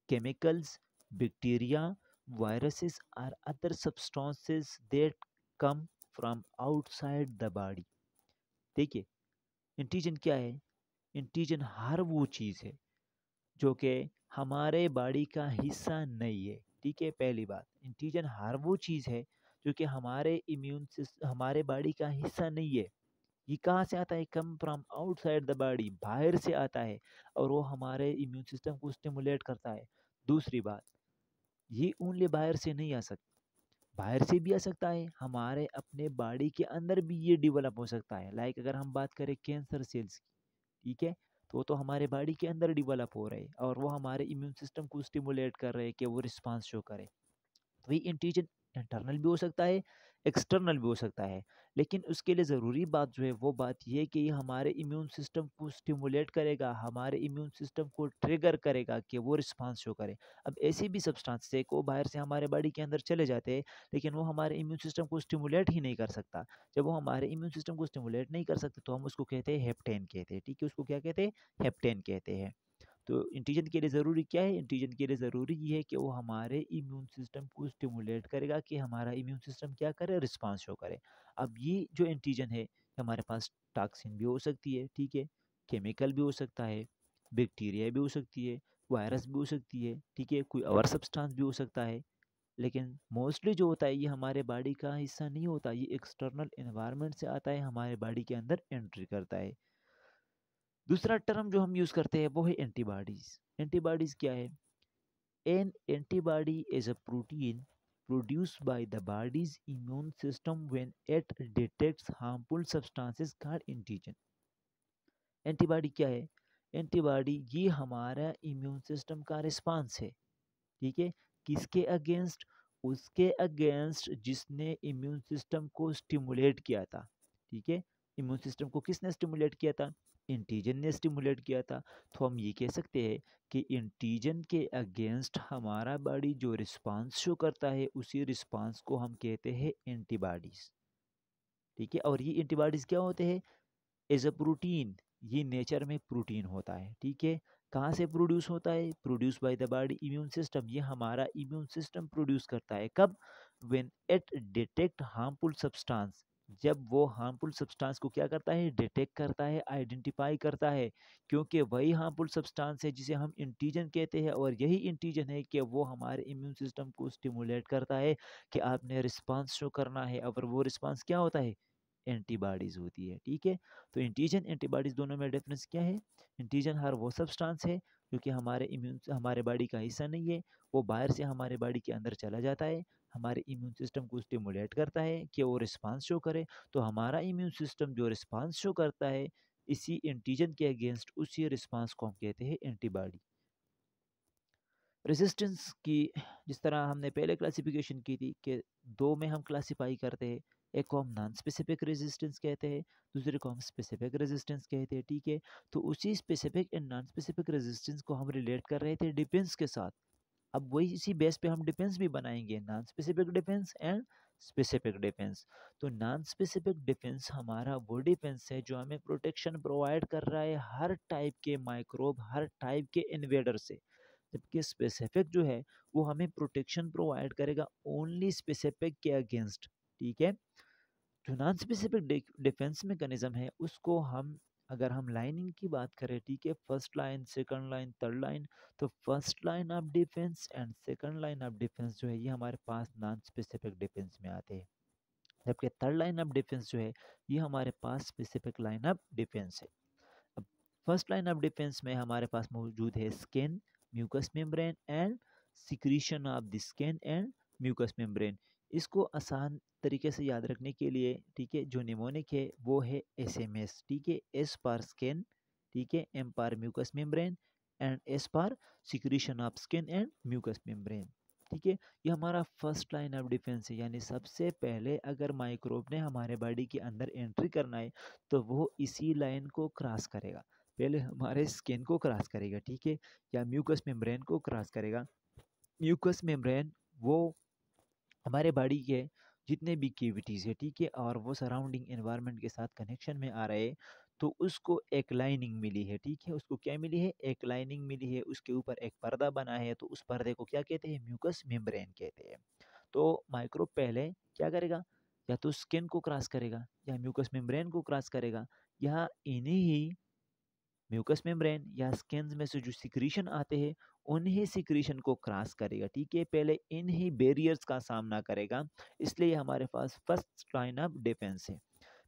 [SPEAKER 1] chemicals bacteria viruses or other substances that come from outside the body देखिए इंटीजन क्या है? इंटीजन हर वो चीज़ है, जो कि हमारे बॉडी का हिस्सा नहीं है। ठीक है, पहली बात इंटीजन हर वो चीज़ है, जो कि हमारे इम्यून हमारे बॉडी का हिस्सा नहीं है। ये कहाँ से आता है? Come from outside the body, बाहर से आता है और वो हमारे इम्यून सिस्टम को स्टिमुलेट करता है। दूसरी बात, ये ओनली बाहर से नहीं आ सकता बाहर से भी आ सकता है, हमारे अपने बॉडी के अंदर भी ये डेवलप हो सकता है। लाइक अगर हम बात करें कैंसर सेल्स की, ठीक है? तो वो तो हमारे बॉडी के अंदर डेवलप हो रहे और वो हमारे इम्यून सिस्टम को स्टिमुलेट कर रहे हैं कि वो रिस्पांस शो करे। तो ये इंटीजन इंटरनल भी हो सकता है एक्सटर्नल भी हो सकता है। लेकिन उसके लिए ज़रूरी बात जो है, वो बात ये है कि ये हमारे इम्यून सिस्टम को स्टिमुलेट करेगा, हमारे इम्यून सिस्टम को ट्रिगर करेगा कि वो रिस्पांस शो करे। अब ऐसे भी सब्सटेंस है को बाहर से हमारे बॉडी के अंदर चले जाते हैं, लेकिन वो हमारे इम्यून सिस्टम को स्टिमुलेट ही नहीं कर सकता। जब वो हमारे इम्यून सिस्टम को स्टिमुलेट नहीं कर सकते तो हम उसको कहते हैं हेप्टेन कहते हैं, ठीक है? उसको क्या कहते हैं? हेप्टेन कहते हैं। तो इंटीजन के लिए ज़रूरी क्या है? इंटीजन के लिए ज़रूरी ये है कि वो हमारे इम्यून सिस्टम को स्टिमुलेट करेगा कि हमारा इम्यून सिस्टम क्या करे? रिस्पांस शो करे। अब ये जो एंटीजन है, हमारे पास टॉक्सिन भी हो सकती है, ठीक है? केमिकल भी हो सकता है बैक्टीरिया भी हो सकती है वायरस भी हो सकती है, ठीक है? कोई और सब्सटेंस भी हो सकता है। लेकिन मोस्टली जो होता है, ये हमारे बॉडी का हिस्सा नहीं होता, ये एक्सटर्नल इन्वायरमेंट से आता है, हमारे बॉडी के अंदर एंट्री करता है। दूसरा टर्म जो हम यूज़ करते हैं, वो है एंटीबॉडीज़ एंटीबॉडीज़ क्या है? An antibody is a protein produced by the body's immune system when it detects harmful substances called antigen. Antibody क्या है? एंटीबॉडी ये हमारा इम्यून सिस्टम का रिस्पांस है, ठीक है? किसके अगेंस्ट उसके अगेंस्ट जिसने इम्यून सिस्टम को स्टिमुलेट किया था, ठीक है? इम्यून सिस्टम को किसने स्टिमुलेट किया था? इंटीजन ने स्टिमुलेट किया था। तो हम ये कह सकते हैं कि इंटीजन के अगेंस्ट हमारा बॉडी जो रिस्पांस शो करता है, उसी रिस्पांस को हम कहते हैं एंटीबॉडीज़। ठीक है? और ये एंटीबॉडीज़ क्या होते हैं? As a protein. ये नेचर में प्रोटीन होता है। ठीक है? कहाँ से प्रोड्यूस होता है? Produce by the body immune system. ये हमारा इम्यून सिस्टम प्रोड्यूस करता है। कब? When it detect harmful substance जब वो हार्मफुल सब्सटेंस को क्या करता है? डिटेक्ट करता है, आइडेंटिफाई करता है, क्योंकि वही हार्मफुल सब्सटेंस है जिसे हम इंटीजन कहते हैं और यही इंटीजन है कि वो हमारे इम्यून सिस्टम को स्टिमुलेट करता है कि आपने रिस्पांस शो करना है और वो रिस्पांस क्या होता है? एंटीबॉडीज़ होती है, ठीक है? तो इंटीजन, एंटीबॉडीज़ दोनों में डिफरेंस क्या है? इंटीजन हर वो सब्सटेंस है जो कि हमारे इम्यून, हमारे बॉडी का हिस्सा नहीं है, वो बाहर से हमारे बॉडी के अंदर चला जाता है हमारे इम्यून सिस्टम को स्टिमुलेट करता है कि वो रिस्पांस शो करे। तो हमारा इम्यून सिस्टम जो रिस्पांस शो करता है, इसी एंटीजन के अगेंस्ट उसी रिस्पांस को हम कहते हैं एंटीबॉडी रेजिस्टेंस की जिस तरह हमने पहले क्लासिफिकेशन की थी कि दो में हम क्लासीफाई करते हैं, एक को हम नॉन स्पेसिफिक रेजिस्टेंस कहते हैं, दूसरे को हम स्पेसिफिक रेजिस्टेंस कहते हैं, ठीक है? तो उसी specific and non specific resistance को हम रिलेट कर रहे थे डिफेंस के साथ। अब वही इसी बेस पे हम डिफेंस भी बनाएँगे non specific defence and specific defence तो नॉन स्पेसिफिक डिफेंस हमारा वो डिफेंस है जो हमें प्रोटेक्शन प्रोवाइड कर रहा है हर टाइप के माइक्रोब हर टाइप के इन्वेडर से। जबकि स्पेसिफिक जो है, वो हमें प्रोटेक्शन प्रोवाइड करेगा ओनली स्पेसिफिक के अगेंस्ट ठीक है? जो नॉन स्पेसिफिक डिफेंस मैकेनिज्म है, उसको हम अगर हम लाइनिंग की बात करें, ठीक है, first line, second line, third line तो first line of defence and second line of defence जो है, ये हमारे पास नॉन स्पेसिफिक डिफेंस में आते हैं। जबकि थर्ड लाइन ऑफ़ डिफेंस जो है, ये हमारे पास स्पेसिफिक लाइन ऑफ़ डिफेंस है। अब फ़र्स्ट लाइन ऑफ़ डिफेंस में हमारे पास मौजूद है skin, mucous membrane and secretion of the skin and mucous membrane. इसको आसान तरीके से याद रखने के लिए, ठीक है, जो निमोनिक है, वो है एस एम एस ठीक है एस पार स्किन ठीक है M for mucous membrane and S for secretion of skin and mucous membrane ठीक है। ये हमारा फ़र्स्ट लाइन ऑफ़ डिफेंस है, यानी सबसे पहले अगर माइक्रोब ने हमारे बॉडी के अंदर एंट्री करना है तो वो इसी लाइन को क्रॉस करेगा। पहले हमारे स्किन को क्रॉस करेगा, ठीक है, या म्यूकस मेम्ब्रेन को क्रॉस करेगा। म्यूकस मेम्ब्रेन वो हमारे बॉडी के जितने भी केविटीज़ है, ठीक है? और वो सराउंडिंग एनवायरनमेंट के साथ कनेक्शन में आ रहे तो उसको एक लाइनिंग मिली है, ठीक है? उसको क्या मिली है? एक लाइनिंग मिली है, उसके ऊपर एक पर्दा बना है तो उस पर्दे को क्या कहते हैं? म्यूकस मेम्ब्रेन कहते हैं। तो माइक्रोब पहले क्या करेगा? या तो स्किन को क्रॉस करेगा, या म्यूकस मेम्ब्रेन को क्रॉस करेगा, या इन्हीं ही म्यूकस मेम्ब्रेन या स्किन में से जो सिक्रीशन आते हैं उन्हीं सिक्रीशन को क्रॉस करेगा, ठीक है? पहले इन ही बेरियर्स का सामना करेगा, इसलिए हमारे पास फ़र्स्ट लाइन ऑफ़ डिफेंस है।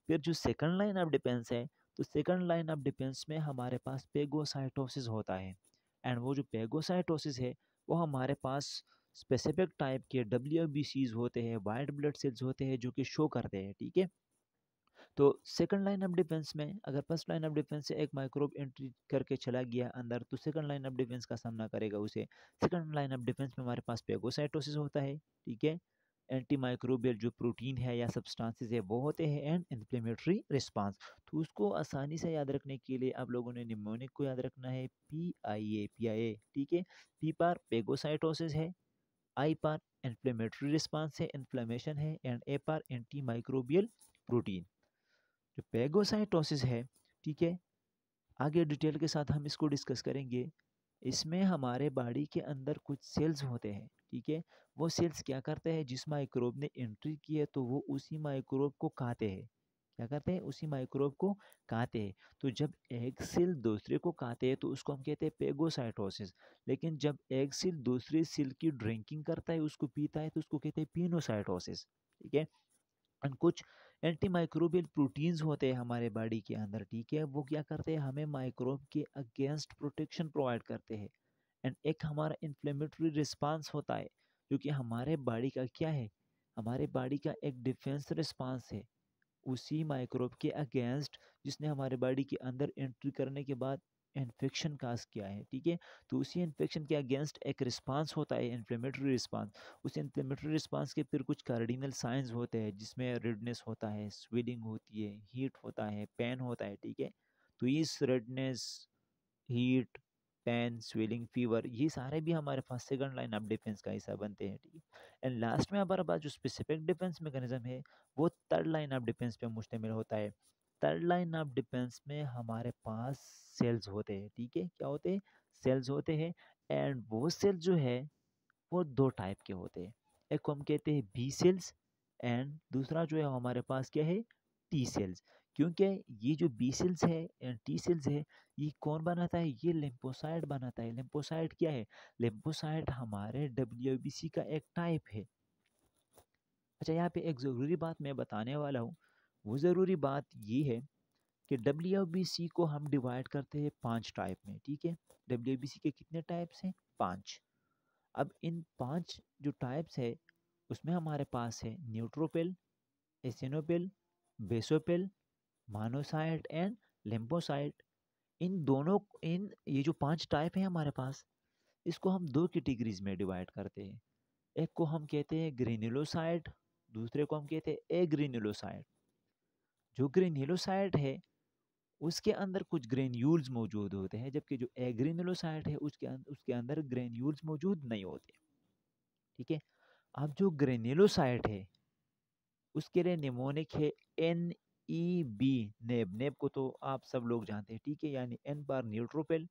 [SPEAKER 1] फिर जो सेकंड लाइन ऑफ़ डिफेंस है तो सेकंड लाइन ऑफ़ डिफेंस में हमारे पास पेगोसाइटोसिस होता है। एंड वो जो पेगोसाइटोसिस है, वो हमारे पास स्पेसिफिक टाइप के डब्ल्यू होते हैं वाइट ब्लड सेल्स होते हैं, जो कि शो करते हैं, ठीक है? तो सेकंड लाइन ऑफ़ डिफेंस में अगर फ़र्स्ट लाइन ऑफ़ डिफेंस से एक माइक्रोब एंट्री करके चला गया अंदर तो सेकंड लाइन ऑफ़ डिफेंस का सामना करेगा उसे। सेकंड लाइन ऑफ़ डिफेंस में हमारे पास पेगोसाइटोसिस होता है, ठीक है? एंटी माइक्रोबियल जो प्रोटीन है या सब्सटेंसेस है, वो होते हैं एंड इन्फ्लेमेटरी रिस्पांस तो उसको आसानी से याद रखने के लिए आप लोगों ने निमोनिक को याद रखना है P I A P I ए ठीक है? पी पार पेगोसाइटोसिस है आई पार इन्फ्लेमेटरी रिस्पांस है इन्फ्लेमेशन है and A for anti microbial protein जो पेगोसाइटोसिस है, ठीक है? आगे डिटेल के साथ हम इसको डिस्कस करेंगे। इसमें हमारे बॉडी के अंदर कुछ सेल्स होते हैं, ठीक है? वो सेल्स क्या करते हैं? जिस माइक्रोब ने एंट्री की है तो वो उसी माइक्रोब को खाते हैं। क्या करते हैं? उसी माइक्रोब को खाते हैं। तो जब एक सेल दूसरे को खाते हैं तो उसको हम कहते हैं पेगोसाइटोसिस लेकिन जब एक सेल दूसरे सेल की ड्रिंकिंग करता है, उसको पीता है तो उसको कहते हैं पीनोसाइटोसिस ठीक है? एंड कुछ एंटी माइक्रोबियल प्रोटीन्स होते हैं हमारे बॉडी के अंदर, ठीक है? वो क्या करते हैं? हमें माइक्रोब के अगेंस्ट प्रोटेक्शन प्रोवाइड करते हैं। एंड एक हमारा इन्फ्लेमेटरी रिस्पांस होता है, जो कि हमारे बॉडी का क्या है? हमारे बॉडी का एक डिफेंस रिस्पांस है। उसी माइक्रोब के अगेंस्ट जिसने हमारे बॉडी के अंदर एंट्री करने के बाद इन्फेक्शन काज किया है, ठीक है? तो उसी इन्फेक्शन के अगेंस्ट एक रिस्पांस होता है इन्फ्लेमेटरी रिस्पांस उस इन्फ्लेमेटरी रिस्पांस के फिर कुछ कार्डिनल साइंस होते हैं, जिसमें रेडनेस होता है स्वेलिंग होती है हीट होता है पेन होता है, ठीक है? तो इस redness heat pain swelling fever ये सारे भी हमारे पास सेकंड लाइन ऑफ़ डिफेंस का हिस्सा बनते हैं, ठीक है? एंड लास्ट में हमारे पास जो स्पेसिफिक डिफेंस मैकेनिज्म है, वो थर्ड लाइन ऑफ़ डिफेंस पे मुश्तमिल होता है। थर्ड लाइन ऑफ़ डिफेंस में हमारे पास सेल्स होते हैं, ठीक है? क्या होते हैं? सेल्स होते हैं एंड वो सेल्स जो है, वो दो टाइप के होते हैं। एक को हम कहते हैं बी सेल्स एंड दूसरा जो है हमारे पास क्या है? टी सेल्स क्योंकि ये जो बी सेल्स है एंड टी सेल्स है, ये कौन बनाता है? ये लिम्पोसाइड बनाता है। लिम्पोसाइड क्या है? लिम्पोसाइड हमारे डब्ल्यूबीसी का एक टाइप है। अच्छा यहाँ पे एक ज़रूरी बात मैं बताने वाला हूँ। वो ज़रूरी बात ये है कि डब्ल्यू को हम डिवाइड करते हैं पाँच टाइप में, ठीक है? डब्ल्यू के कितने टाइप्स हैं? पाँच। अब इन पाँच जो टाइप्स है, उसमें हमारे पास है neutrophil eosinophil basophil monocyte and lymphocyte इन दोनों, इन ये जो पाँच टाइप हैं हमारे पास, इसको हम दो कैटेगरीज में डिवाइड करते हैं। एक को हम कहते हैं ग्रेन्युलोसाइड दूसरे को हम कहते हैं ए ग्रेन्युलोसाइड जो ग्रेन्युलोसाइड है, उसके अंदर कुछ ग्रेन्यूल्स मौजूद होते हैं, जबकि जो एग्रेनुलोसाइड है, उसके अंदर उसके अंदर ग्रेन्यूल्स मौजूद नहीं होते। ठीक है? अब जो ग्रेन्युलोसाइड है, उसके लिए निमोनिक है एन ई बी नेब। नेब को तो आप सब लोग जानते हैं, ठीक है? यानी एन पार न्यूट्रोपिल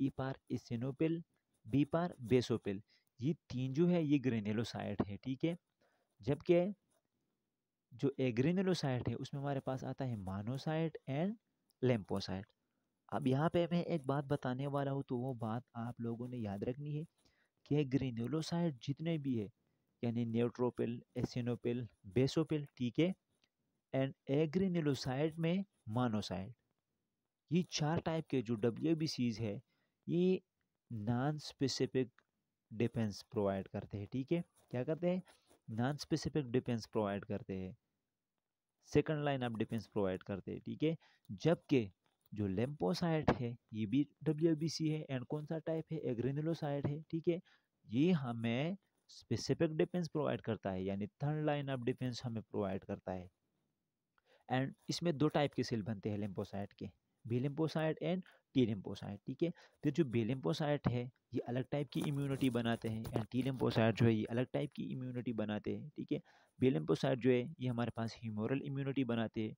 [SPEAKER 1] ई पार इसिनोपिल बी पार बेसोपिल ये तीन जो है, ये ग्रेनुलोसाइड है, ठीक है? जबकि जो एग्रेनुलोसाइड है, उसमें हमारे पास आता है मानोसाइड एंड लेम्पोसाइड अब यहाँ पे मैं एक बात बताने वाला हूँ तो वो बात आप लोगों ने याद रखनी है कि ग्रेनुलोसाइड जितने भी है, यानी न्यूट्रोपिल, एसिनोपिल, बेसोपिल, ठीक है, एंड एग्रीनिलोसाइड में मानोसाइड ये चार टाइप के जो डब्ल्यू बी सीज है, ये नॉन स्पेसिफिक डिफेंस प्रोवाइड करते हैं, ठीक है? क्या करते हैं? नॉन स्पेसिफिक डिफेंस प्रोवाइड करते हैं। Second line of defence provide करते हैं, ठीक है? जबकि जो लेम्पोसाइट है, ये भी डब्ल्यू है एंड कौन सा टाइप है? एग्रेनुलोसाइट है, ठीक है? ये हमें स्पेसिफिक डिफेंस प्रोवाइड करता है, यानी थर्ड लाइन ऑफ़ डिफेंस हमें प्रोवाइड करता है। एंड इसमें दो टाइप के सेल बनते हैं लेम्पोसाइट के। B lymphocyte and T lymphocyte ठीक है? फिर जो बी लिम्पोसाइट है, ये अलग टाइप की इम्यूनिटी बनाते हैं एंड टी लिम्पोसाइट जो है, ये अलग टाइप की इम्यूनिटी बनाते हैं, ठीक है? बी लिम्पोसाइट जो है, ये हमारे पास ह्यूमोरल इम्यूनिटी बनाते हैं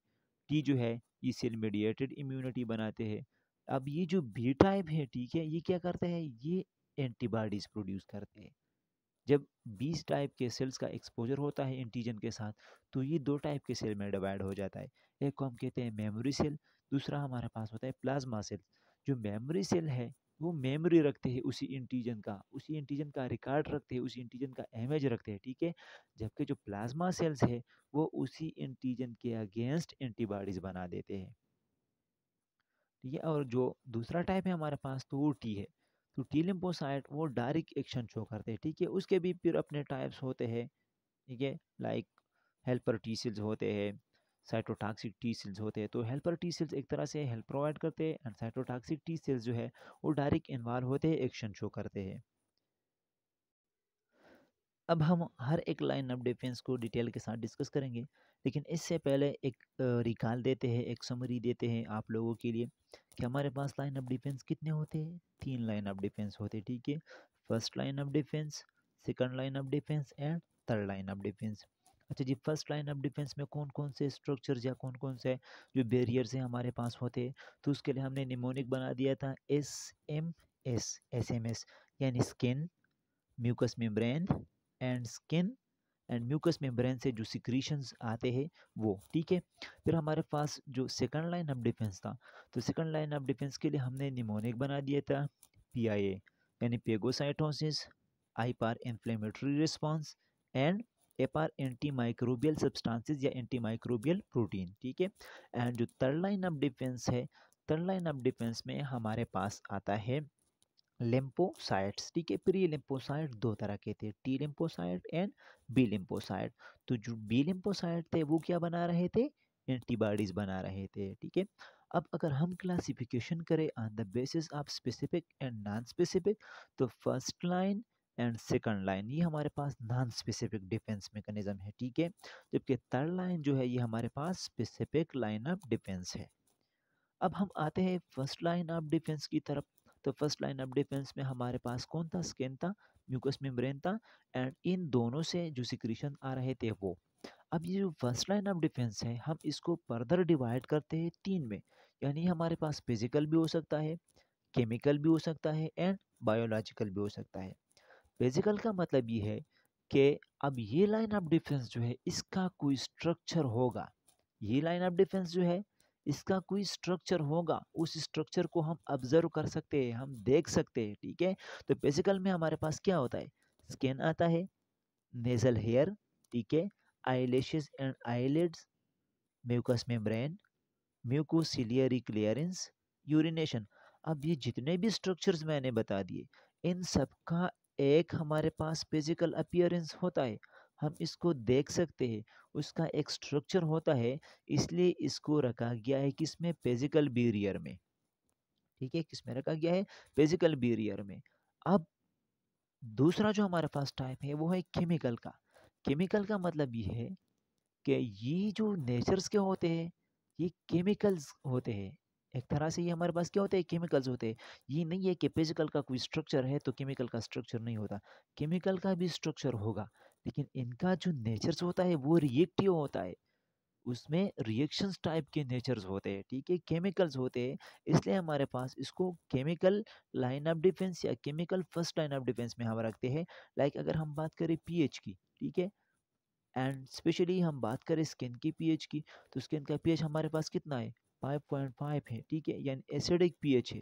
[SPEAKER 1] टी जो है, ये सेल मीडिएटेड इम्यूनिटी बनाते हैं। अब ये जो बी टाइप है, ठीक है, ये क्या करते हैं? ये एंटीबॉडीज़ प्रोड्यूस करते हैं। जब 20 टाइप के सेल्स का एक्सपोजर होता है एंटीजन के साथ तो ये दो टाइप के सेल में डिवाइड हो जाता है। एक को हम कहते हैं मेमोरी सेल दूसरा हमारे पास होता है प्लाज्मा सेल। जो मेमोरी सेल है, वो मेमोरी रखते हैं उसी इंटीजन का, उसी इंटीजन का रिकॉर्ड रखते हैं, उसी इंटीजन का इमेज रखते हैं, ठीक है? जबकि जो प्लाज्मा सेल्स है, वो उसी इंटीजन के अगेंस्ट एंटीबॉडीज बना देते हैं। ठीक है? और जो दूसरा टाइप है हमारे पास तो वो टी है। तो टी लिम्पोसाइट वो डायरेक्ट एक्शन शो करते हैं, ठीक है? उसके भी फिर अपने टाइप्स होते हैं, ठीक है? लाइक हेल्पर टी सेल्स होते हैं साइटोटॉक्सिक टी सेल्स होते हैं। तो हेल्पर टी सेल्स एक तरह से हेल्प प्रोवाइड करते हैं एंड साइटोटॉक्सिक टी सेल्स जो है, वो डायरेक्ट इन्वॉल्व होते हैं एक्शन शो करते हैं। अब हम हर एक लाइन ऑफ़ डिफेंस को डिटेल के साथ डिस्कस करेंगे, लेकिन इससे पहले एक रिकॉल देते हैं, एक समरी देते हैं आप लोगों के लिए कि हमारे पास लाइन ऑफ़ डिफेंस कितने होते हैं? तीन लाइन ऑफ़ डिफेंस होते, ठीक है? First line of defence second line of defence and third line of defence अच्छा जी, फ़र्स्ट लाइन ऑफ़ डिफेंस में कौन कौन से स्ट्रक्चर्स या कौन कौन से जो बैरियर्स हैं हमारे पास होते तो उसके लिए हमने निमोनिक बना दिया था S M S S M S यानी skin, mucous membrane and skin and mucous membrane से जो सिक्रीशंस आते हैं वो, ठीक है? फिर हमारे पास जो सेकंड लाइन ऑफ़ डिफेंस था तो सेकंड लाइन ऑफ़ डिफेंस के लिए हमने निमोनिक बना दिया था पी आई यानी phagocytosis I for inflammatory response and A for anti microbial substances या एंटी माइक्रोबियल प्रोटीन ठीक है? एंड जो थर्ड लाइन ऑफ़ डिफेंस है थर्ड लाइन ऑफ़ डिफेंस में हमारे पास आता है लिम्पोसाइट्स ठीक है? ये लिम्पोसाइट दो तरह के थे T lymphocyte and B lymphocyte तो जो बी लिम्पोसाइट थे, वो क्या बना रहे थे? एंटीबॉडीज बना रहे थे, ठीक है? अब अगर हम क्लासिफिकेशन करें on the basis of specific and non specific तो first line and second line, ये हमारे पास नॉन स्पेसिफिक डिफेंस मेकनिज़म है, ठीक है? जबकि थर्ड लाइन जो है, ये हमारे पास स्पेसिफिक लाइन ऑफ़ डिफेंस है। अब हम आते हैं फ़र्स्ट लाइन ऑफ़ डिफेंस की तरफ़। तो फ़र्स्ट लाइन ऑफ़ डिफेंस में हमारे पास कौन था? स्किन था म्यूकस मेम्ब्रेन था एंड इन दोनों से जो सिक्रीशन आ रहे थे वो। अब ये जो फ़र्स्ट लाइन ऑफ़ डिफेंस है, हम इसको फर्दर डिवाइड करते हैं तीन में। यानी हमारे पास फ़िज़िकल भी हो सकता है केमिकल भी हो सकता है एंड बायोलॉजिकल भी हो सकता है। फ़िज़िकल का मतलब ये है कि अब ये लाइन ऑफ़ डिफेंस जो है, इसका कोई स्ट्रक्चर होगा। ये लाइन ऑफ़ डिफेंस जो है, इसका कोई स्ट्रक्चर होगा, उस स्ट्रक्चर को हम ऑब्ज़र्व कर सकते हैं, हम देख सकते हैं, ठीक है? तो बेसिकल में हमारे पास क्या होता है? स्किन आता है नेजल हेयर ठीक है? Eyelashes and eyelids mucous membrane mucociliary clearance urination अब ये जितने भी स्ट्रक्चर्स मैंने बता दिए, इन सब का एक हमारे पास फ़िज़िकल अपियरेंस होता है, हम इसको देख सकते हैं, उसका एक स्ट्रक्चर होता है, इसलिए इसको रखा गया है किसमें? फ़िज़िकल बीरियर में। ठीक है, किसमें रखा गया है? फ़िज़िकल बीरियर में। अब दूसरा जो हमारे पास टाइप है, वो है केमिकल का। केमिकल का मतलब ये है कि ये जो नेचर्स के होते हैं, ये केमिकल्स होते हैं। एक तरह से ये हमारे पास क्या होते हैं? केमिकल्स होते हैं। ये नहीं है कि फ़िज़िकल का कोई स्ट्रक्चर है तो केमिकल का स्ट्रक्चर नहीं होता। केमिकल का भी स्ट्रक्चर होगा, लेकिन इनका जो नेचर्स होता है वो रिएक्टिव होता है। उसमें रिएक्शंस टाइप के नेचर्स होते हैं, ठीक है? केमिकल्स होते हैं, इसलिए हमारे पास इसको केमिकल लाइन ऑफ़ डिफेंस या chemical first line of defence में हम रखते हैं। लाइक अगर हम बात करें पीएच की, ठीक है? एंड स्पेशली हम बात करें स्किन की पीएच की तो स्किन का पीएच हमारे पास कितना है? 5.5 है, ठीक है? यानी एसिडिक पीएच है।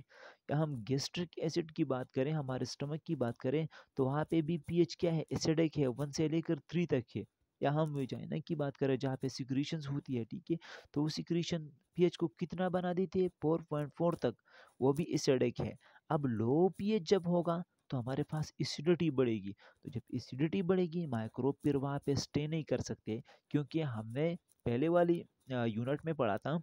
[SPEAKER 1] या हम गेस्ट्रिक एसिड की बात करें, हमारे स्टमक की बात करें तो वहाँ पे भी पीएच क्या है? एसिडिक है वन से लेकर थ्री तक है। या हम वेजाइना की बात करें, जहाँ पे सिक्रीशन होती है, ठीक है? तो वो सिक्रीशन पीएच को कितना बना देती है? फोर पॉइंट फोर तक। वो भी एसिडिक है। अब लो पीएच जब होगा तो हमारे पास एसिडिटी बढ़ेगी। तो जब एसिडिटी बढ़ेगी माइक्रोब फिर वहाँ पे स्टे नहीं कर सकते, क्योंकि हमने पहले वाली यूनिट में पढ़ा था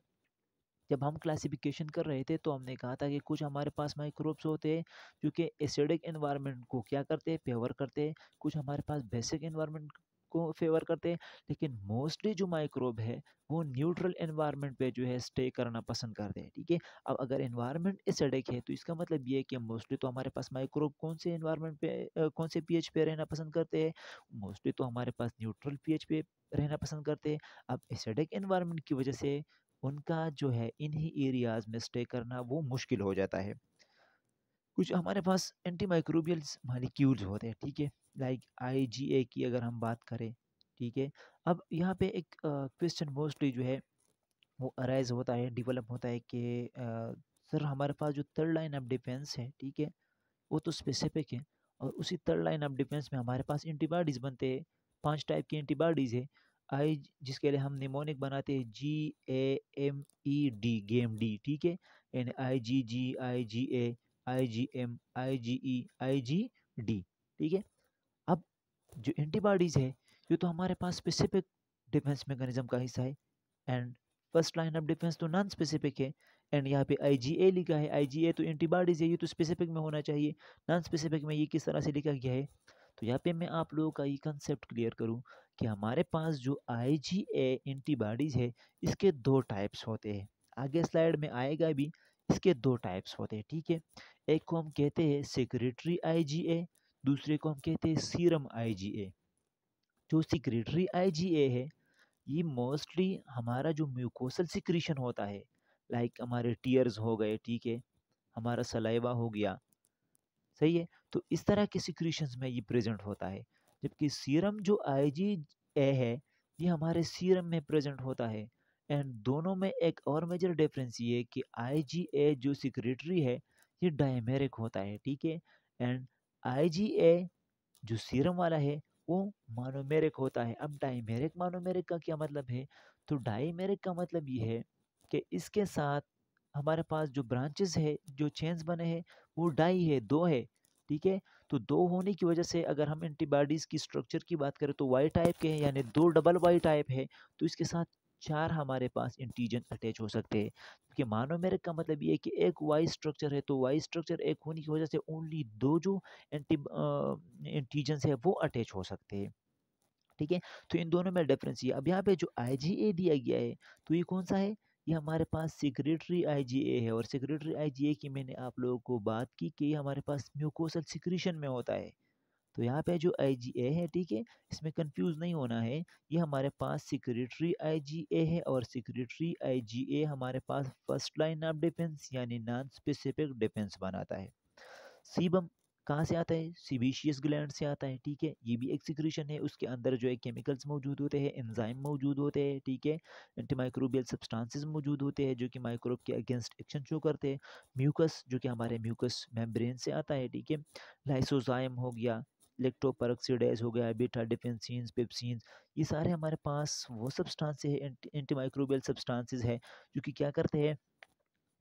[SPEAKER 1] जब हम क्लासिफिकेशन कर रहे थे तो हमने कहा था कि कुछ हमारे पास माइक्रोब्स होते हैं जो कि एसिडिक एनवायरनमेंट को क्या करते हैं फेवर करते हैं कुछ हमारे पास बेसिक इन्वायरमेंट को फेवर करते हैं लेकिन मोस्टली जो माइक्रोब है, वो न्यूट्रल इन्वायरमेंट पे जो है स्टे करना पसंद करते हैं, ठीक है? अब अगर इन्वायरमेंट एसिडिक है तो इसका मतलब ये है कि मोस्टली तो हमारे पास माइक्रोब कौन से इन्वायरमेंट पे कौन से पीएच पे रहना पसंद करते हैं? मोस्टली तो हमारे पास न्यूट्रल पीएच पे रहना पसंद करते हैं। अब एसिडिक इन्वायरमेंट की वजह से उनका जो है इन्हीं एरियाज़ में स्टे करना वो मुश्किल हो जाता है। कुछ हमारे पास एंटी माइक्रोबियल मालिक्यूल्स होते हैं, ठीक है? लाइक आईजीए की अगर हम बात करें, ठीक है? अब यहाँ पे एक क्वेश्चन मोस्टली जो है वो अराइज होता है डिवेलप होता है कि सर हमारे पास जो थर्ड लाइन ऑफ़ डिफेंस है, ठीक है? वो तो स्पेसिफिक है और उसी थर्ड लाइन ऑफ़ डिफेंस में हमारे पास एंटीबॉडीज़ बनते हैं। पाँच टाइप की एंटीबॉडीज़ है। आई जिसके लिए हम निमोनिक बनाते हैं G A M E D game D ठीक है? यानी आई G G I G A I G M I G E I G D ठीक है? अब जो एंटीबॉडीज़ है, ये तो हमारे पास स्पेसिफिक डिफेंस मैकेनिज्म का हिस्सा है। And first line of defence तो नॉन स्पेसिफिक है। एंड यहाँ पे आई जी ए लिखा है। आई जी ए तो एंटीबॉडीज़ है, ये तो स्पेसिफिक में होना चाहिए। नॉन स्पेसिफिक में ये किस तरह से लिखा गया है? तो यहाँ पे मैं आप लोगों का ये कंसेप्ट क्लियर करूँ। कि हमारे पास जो आई जी ए एंटीबॉडीज़ है, इसके दो टाइप्स होते हैं। आगे स्लाइड में आएगा भी, इसके दो टाइप्स होते हैं, ठीक है? एक को हम कहते हैं सेक्रेटरी आई जी ए दूसरे को हम कहते हैं सीरम आई जी ए जो सेक्रेटरी आई जी ए है, ये मोस्टली हमारा जो म्यूकोसल सिक्रीशन होता है लाइक हमारे टीयर्स हो गए, ठीक है? हमारा सलाइवा हो गया, सही है? तो इस तरह के सिक्रीशंस में ये प्रेजेंट होता है। जबकि सीरम जो आई ए है, ये हमारे सीरम में प्रेजेंट होता है। एंड दोनों में एक और मेजर डिफरेंस ये है कि आई जी ए जो सिक्रेटरी है, ये डायमेरिक होता है, ठीक है? एंड आई जी ए जो सीरम वाला है, वो मानोमेरिक होता है। अब डायमेरिक मानोमेरिक का क्या मतलब है? तो डायमेरिक का मतलब ये है कि इसके साथ हमारे पास जो ब्रांचेस है, जो चेन्स बने हैं, वो डाई है, दो है, ठीक है? तो दो होने की वजह से अगर हम एंटीबॉडीज़ की स्ट्रक्चर की बात करें तो वाई टाइप के हैं, यानी दो डबल वाई टाइप है तो इसके साथ चार हमारे पास इंटीजन अटैच हो सकते हैं। क्योंकि मानोमेरिक का मतलब ये है कि एक वाई स्ट्रक्चर है तो वाई स्ट्रक्चर एक होने की वजह से ओनली दो जो एंटी इंटीजन्स है वो अटैच हो सकते हैं। ठीक है? तो इन दोनों में डिफरेंस ये अब यहाँ पे जो आईजीए दिया गया है तो ये कौन सा है? ये हमारे पास सिक्रेटरी आईजीए है और सिक्रेटरी आईजीए की मैंने आप लोगों को बात की कि ये हमारे पास म्यूकोसल सिक्रीशन में होता है। तो यहाँ पे जो आईजीए है, ठीक है, इसमें कंफ्यूज नहीं होना है। ये हमारे पास सिक्रेटरी आईजीए है और सिक्रेटरी आईजीए हमारे पास फ़र्स्ट लाइन ऑफ़ डिफेंस यानी नॉन स्पेसिफिक डिफेंस बनाता है। सीबम कहाँ से आता है? सीबीशियस ग्लैंड से आता है, ठीक है? ये भी एक सिक्रीशन है, उसके अंदर जो है केमिकल्स मौजूद होते हैं, एंजाइम मौजूद होते हैं, ठीक है? एंटीमाइक्रोबियल सब्सटेंसेस मौजूद होते हैं, जो कि माइक्रोब के अगेंस्ट एक्शन शो करते हैं। म्यूकस, जो कि हमारे म्यूकस मेम्ब्रेन से आता है, ठीक है? लाइसोजाइम हो गया लेक्टोपरक्सीडेज हो गया, बीटा डिफेंसिन पेप्सिन्स, ये सारे हमारे पास वो सब्सटेंस है, एंटी माइक्रोबियल सब्सटेंसेस है, जो कि क्या करते हैं?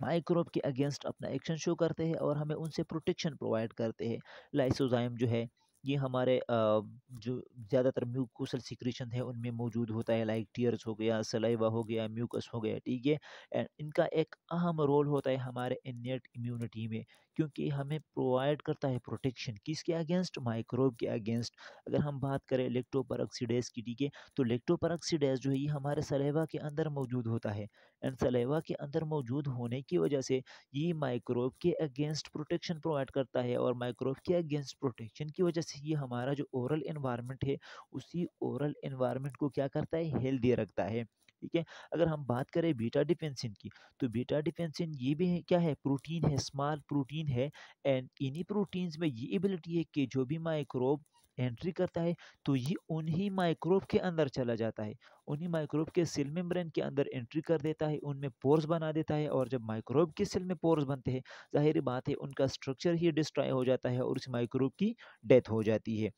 [SPEAKER 1] माइक्रोब के अगेंस्ट अपना एक्शन शो करते हैं और हमें उनसे प्रोटेक्शन प्रोवाइड करते हैं। लाइसोजाइम जो है, ये हमारे जो ज़्यादातर म्यूकोसल सिक्रेशन है, उनमें मौजूद होता है, लाइक टीयर्स हो गया, सलाइवा हो गया, म्यूकस हो गया, ठीक है? एंड इनका एक अहम रोल होता है हमारे इनेट इम्यूनिटी में, क्योंकि हमें प्रोवाइड करता है प्रोटेक्शन। किसके अगेंस्ट? माइक्रोब के अगेंस्ट। अगर हम बात करें लेक्टोपरक्सीडेज की, ठीक है? तो लेक्टोपरक्सीडेज जो है, ये हमारे सलेवा के अंदर मौजूद होता है। सलेवा के अंदर मौजूद होने की वजह से ये माइक्रोब के अगेंस्ट प्रोटेक्शन प्रोवाइड करता है और माइक्रोब के अगेंस्ट प्रोटेक्शन की वजह से ये हमारा जो ओरल इन्वायरमेंट है, उसी ओरल इन्वायरमेंट को क्या करता है? हेल्दी रखता है। ठीक है? अगर हम बात करें बीटा डिफेंसिन की तो बीटा डिफेंसिन ये भी है, क्या है? प्रोटीन है स्मॉल प्रोटीन है, एंड इन्हीं प्रोटीन्स में ये एबिलिटी है कि जो भी माइक्रोब एंट्री करता है तो ये उन्हीं माइक्रोब के अंदर चला जाता है। उन्हीं माइक्रोब के सेल मेम्ब्रेन के अंदर एंट्री कर देता है, उनमें पोर्स बना देता है और जब माइक्रोब के सेल में पोर्स बनते हैं, ज़ाहिर बात है उनका स्ट्रक्चर ही डिस्ट्रॉय हो जाता है और उस माइक्रोब की डेथ हो जाती है।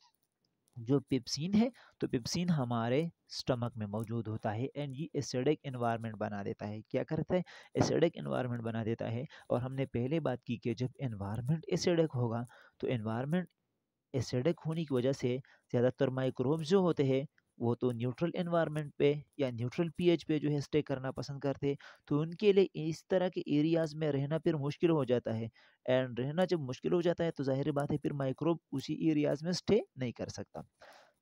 [SPEAKER 1] जो पिप्सिन है तो पिप्सिन हमारे स्टमक में मौजूद होता है एंड ये एसिडिक इन्वायरमेंट बना देता है। क्या करता है? एसिडिक इन्वायरमेंट बना देता है और हमने पहले बात की कि जब इन्वायरमेंट एसिडिक होगा तो इन्वायरमेंट एसिडिक होने की वजह से ज़्यादातर माइक्रोब्स जो होते हैं, वो तो न्यूट्रल एनवायरनमेंट पे या न्यूट्रल पीएच पे जो है स्टे करना पसंद करते तो उनके लिए इस तरह के एरियाज़ में रहना फिर मुश्किल हो जाता है। एंड रहना जब मुश्किल हो जाता है तो ज़ाहिर बात है फिर माइक्रोब उसी एरियाज़ में स्टे नहीं कर सकता।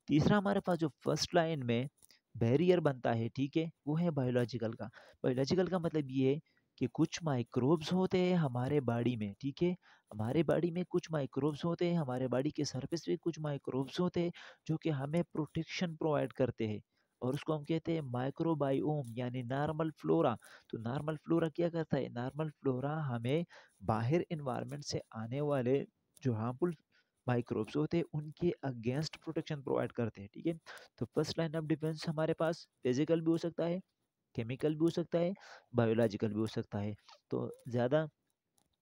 [SPEAKER 1] तीसरा हमारे पास जो फ़र्स्ट लाइन में बैरियर बनता है, ठीक है, वो है बायोलॉजिकल का। बायोलॉजिकल का मतलब ये है कि कुछ माइक्रोब्स होते हैं हमारे बॉडी में, ठीक है? हमारे बॉडी में कुछ माइक्रोब्स होते हैं, हमारे बॉडी के सरफेस पे कुछ माइक्रोब्स होते हैं, जो कि हमें प्रोटेक्शन प्रोवाइड करते हैं। और उसको हम कहते हैं माइक्रोबायोम, यानी नॉर्मल फ्लोरा। तो नॉर्मल फ्लोरा क्या करता है? नॉर्मल फ्लोरा हमें बाहर इन्वायरमेंट से आने वाले जो हार्मफुल माइक्रोब्स होते हैं, उनके अगेंस्ट प्रोटेक्शन प्रोवाइड करते हैं, ठीक है? तो फ़र्स्ट लाइन ऑफ़ डिफेंस हमारे पास फ़िज़िकल भी हो सकता है केमिकल भी हो सकता है, बायोलॉजिकल भी हो सकता है। तो ज़्यादा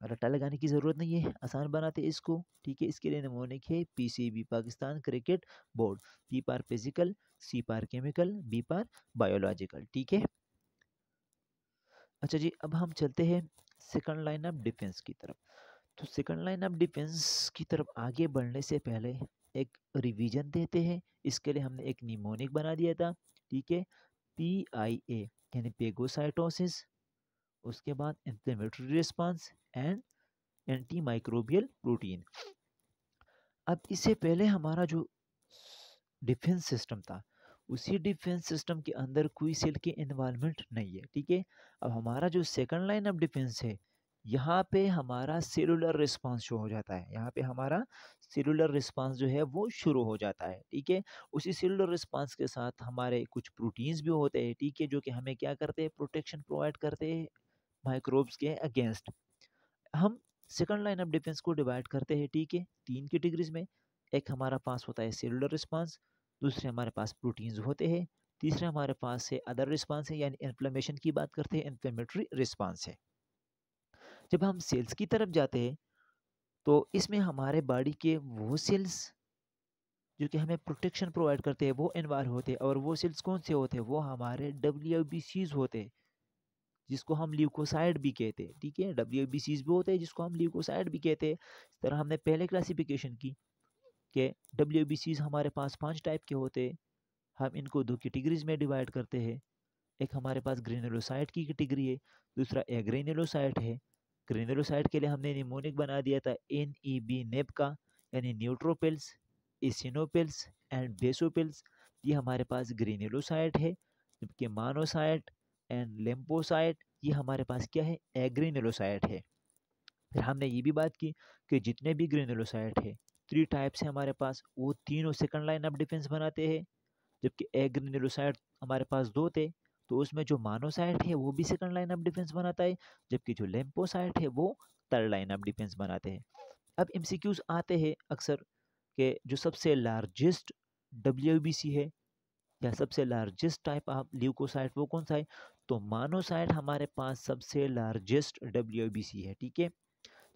[SPEAKER 1] रट्टा लगाने की ज़रूरत नहीं है, आसान बनाते इसको, ठीक है? इसके लिए नमूने है PCB, Pakistan cricket board, P for physical, C for chemical, B for biological, ठीक है? अच्छा जी, अब हम चलते हैं सेकंड लाइन ऑफ़ डिफेंस की तरफ़। तो सेकंड लाइन ऑफ़ डिफेंस की तरफ़ आगे बढ़ने से पहले एक रिवीजन देते हैं। इसके लिए हमने एक निमोनिक बना दिया था, ठीक है? पी आई ए यानी पेगोसाइटोसिस उसके बाद inflammatory response and anti microbial protein अब इससे पहले हमारा जो डिफेंस सिस्टम था, उसी डिफेंस सिस्टम के अंदर कोई सेल के इन्वॉल्वमेंट नहीं है, ठीक है? अब हमारा जो सेकंड लाइन ऑफ़ डिफेंस है यहाँ पे हमारा सेलुलर रिस्पांस शो हो जाता है, यहाँ पे हमारा सेलुलर रिस्पांस जो है वो शुरू हो जाता है, ठीक है? उसी सेलुलर रिस्पांस के साथ हमारे कुछ प्रोटीन्स भी होते हैं, ठीक है? जो कि हमें क्या करते हैं? प्रोटेक्शन प्रोवाइड करते हैं माइक्रोब्स के अगेंस्ट हम सेकंड लाइन ऑफ़ डिफेंस को डिवाइड करते हैं, ठीक है? तीन कैटेगरीज में, एक हमारा पास होता है सेलुलर रिस्पांस दूसरे हमारे पास प्रोटीन्स होते हैं, तीसरे हमारे पास है अदर रिस्पांस है, यानी इन्फ्लेमेशन की बात करते हैं इन्फ्लेमेटरी रिस्पांस है। जब हम सेल्स की तरफ़ जाते हैं तो इसमें हमारे बॉडी के वो सेल्स जो कि हमें प्रोटेक्शन प्रोवाइड करते हैं, वो इन्वाल्व होते हैं और वो सेल्स कौन से होते हैं? वो हमारे डब्ल्यू होते हैं, जिसको हम ल्यूकोसाइड भी कहते हैं, ठीक है? डब्ल्यू बी सीज भी होते हैं, जिसको हम ल्यूकोसाइड भी कहते हैं। इस तरह हमने पहले क्लासिफिकेशन की कि डब्ल्यू बी सीज हमारे पास पाँच टाइप के होते हैं। हम इनको दो कैटेगरीज में डिवाइड करते हैं, एक हमारे पास ग्रेनुलोसाइड की कैटेगरी है, दूसरा एग्रेनुलोसाइड है। ग्रेनुलोसाइड के लिए हमने निमोनिक बना दिया था एन ई बी नेप का, यानी न्यूट्रोपिल्स, इसिनोपिल्स एंड बेसोपिल्स। ये हमारे पास ग्रेनुलोसाइड है, जबकि मानोसाइड एंड लेम्पोसाइट ये हमारे पास क्या है? एग्रीनेलोसाइट है। फिर हमने ये भी बात की कि जितने भी ग्रेनुलोसाइट है थ्री टाइप्स है हमारे पास, वो तीनों सेकंड लाइन ऑफ़ डिफेंस बनाते हैं, जबकि एग्रीनेलोसाइट हमारे पास दो थे तो उसमें जो मानोसाइट है, वो भी सेकंड लाइन ऑफ़ डिफेंस बनाता है, जबकि जो लेम्पोसाइट है, वो थर्ड लाइन ऑफ़ डिफेंस बनाते हैं। अब एम आते हैं अक्सर के, जो सबसे लार्जेस्ट डब्ल्यूबीसी है, या सबसे लार्जेस्ट टाइप ऑफ़ ल्यूकोसाइट वो कौन सा है? तो मानोसाइट हमारे पास सबसे लार्जेस्ट डब्ल्यूबीसी है, ठीक है?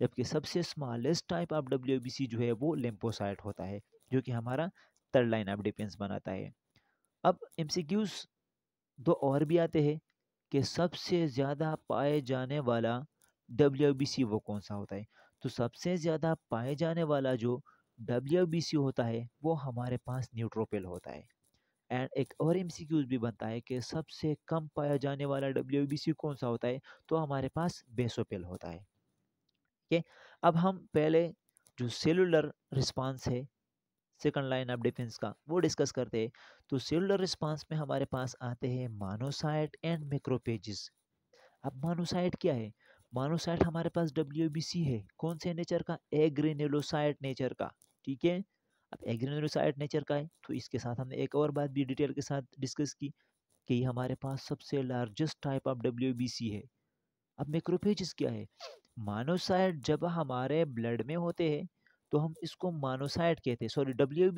[SPEAKER 1] जबकि सबसे स्मॉलेस्ट टाइप ऑफ़ डब्ल्यूबीसी जो है, वो लेम्पोसाइट होता है, जो कि हमारा थर्ड लाइन ऑफ़ डिफेंस बनाता है। अब एम दो और भी आते हैं कि सबसे ज़्यादा पाए जाने वाला डब्ल्यू बी सी वो कौन सा होता है? तो सबसे ज़्यादा पाए जाने वाला जो डब्ल्यू बी सी होता है, वो हमारे पास न्यूट्रोपेल होता है। एंड एक और एम भी बनता है कि सबसे कम पाया जाने वाला डब्ल्यू बी सी कौन सा होता है? तो हमारे पास बेसोपेल होता है। ठीक है? अब हम पहले जो सेलुलर रिस्पांस है सेकंड लाइन ऑफ़ डिफेंस का, वो डिस्कस करते हैं। तो सेलुलर रिस्पांस में हमारे पास आते हैं मानोसाइट एंड मैक्रोपेजिस अब मानोसाइट क्या है? मानोसाइट हमारे पास डब्ल्यू है। कौन से नेचर का? एग्रेनेलोसाइट नेचर का, ठीक है? अब एग्रेनुलोसाइड नेचर का है तो इसके साथ हमने एक और बात भी डिटेल के साथ डिस्कस की कि हमारे पास सबसे लार्जेस्ट टाइप ऑफ़ डब्ल्यूबीसी है। अब मैक्रोफेजिस क्या है? मानोसाइट जब हमारे ब्लड में होते हैं तो हम इसको मानोसाइड कहते हैं। सॉरी डब्ल्यू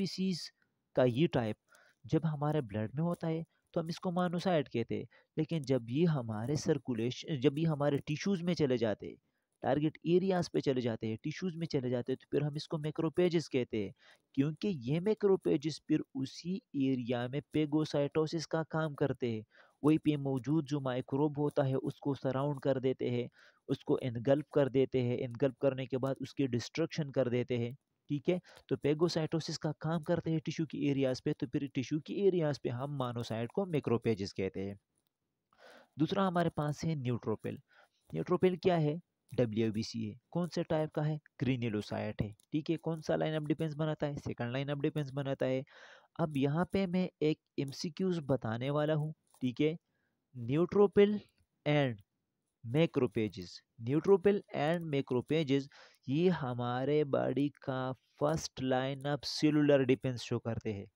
[SPEAKER 1] का ये टाइप जब हमारे ब्लड में होता है तो हम इसको मानोसाइड कहते हैं। लेकिन जब ये हमारे सर्कुलेशन जब ये हमारे टिश्यूज़ में चले जाते टारगेट एरियाज़ पे चले जाते हैं टिश्यूज में चले जाते हैं तो फिर हम इसको मैक्रोपेजेस कहते हैं। क्योंकि ये मैक्रोपेजेस फिर उसी एरिया में पेगोसाइटोसिस का काम करते हैं। वहीं पे मौजूद जो माइक्रोब होता है, उसको सराउंड कर देते हैं, उसको इनगल्प कर देते हैं। इनगल्प करने के बाद उसकी डिस्ट्रक्शन कर देते हैं, ठीक है? तो पेगोसाइटोसिस का काम करते हैं टिश्यू की एरियाज़ पे तो फिर टिश्यू की एरियाज़ पे हम मानोसाइट को मैक्रोपेजेस कहते हैं। दूसरा हमारे पास है न्यूट्रोपिल। न्यूट्रोपिल क्या है? डब्ल्यू बी सी है। कौन से टाइप का है? ग्रीनिलोसाइट है, ठीक है? कौन सा लाइन ऑफ़ डिफेंस बनाता है? सेकंड लाइन ऑफ़ डिफेंस बनाता है। अब यहाँ पे मैं एक एम बताने वाला हूँ। ठीक है neutrophil and macrophages. Neutrophil and macrophages, ये हमारे बॉडी का first line of cellular defence show करते हैं।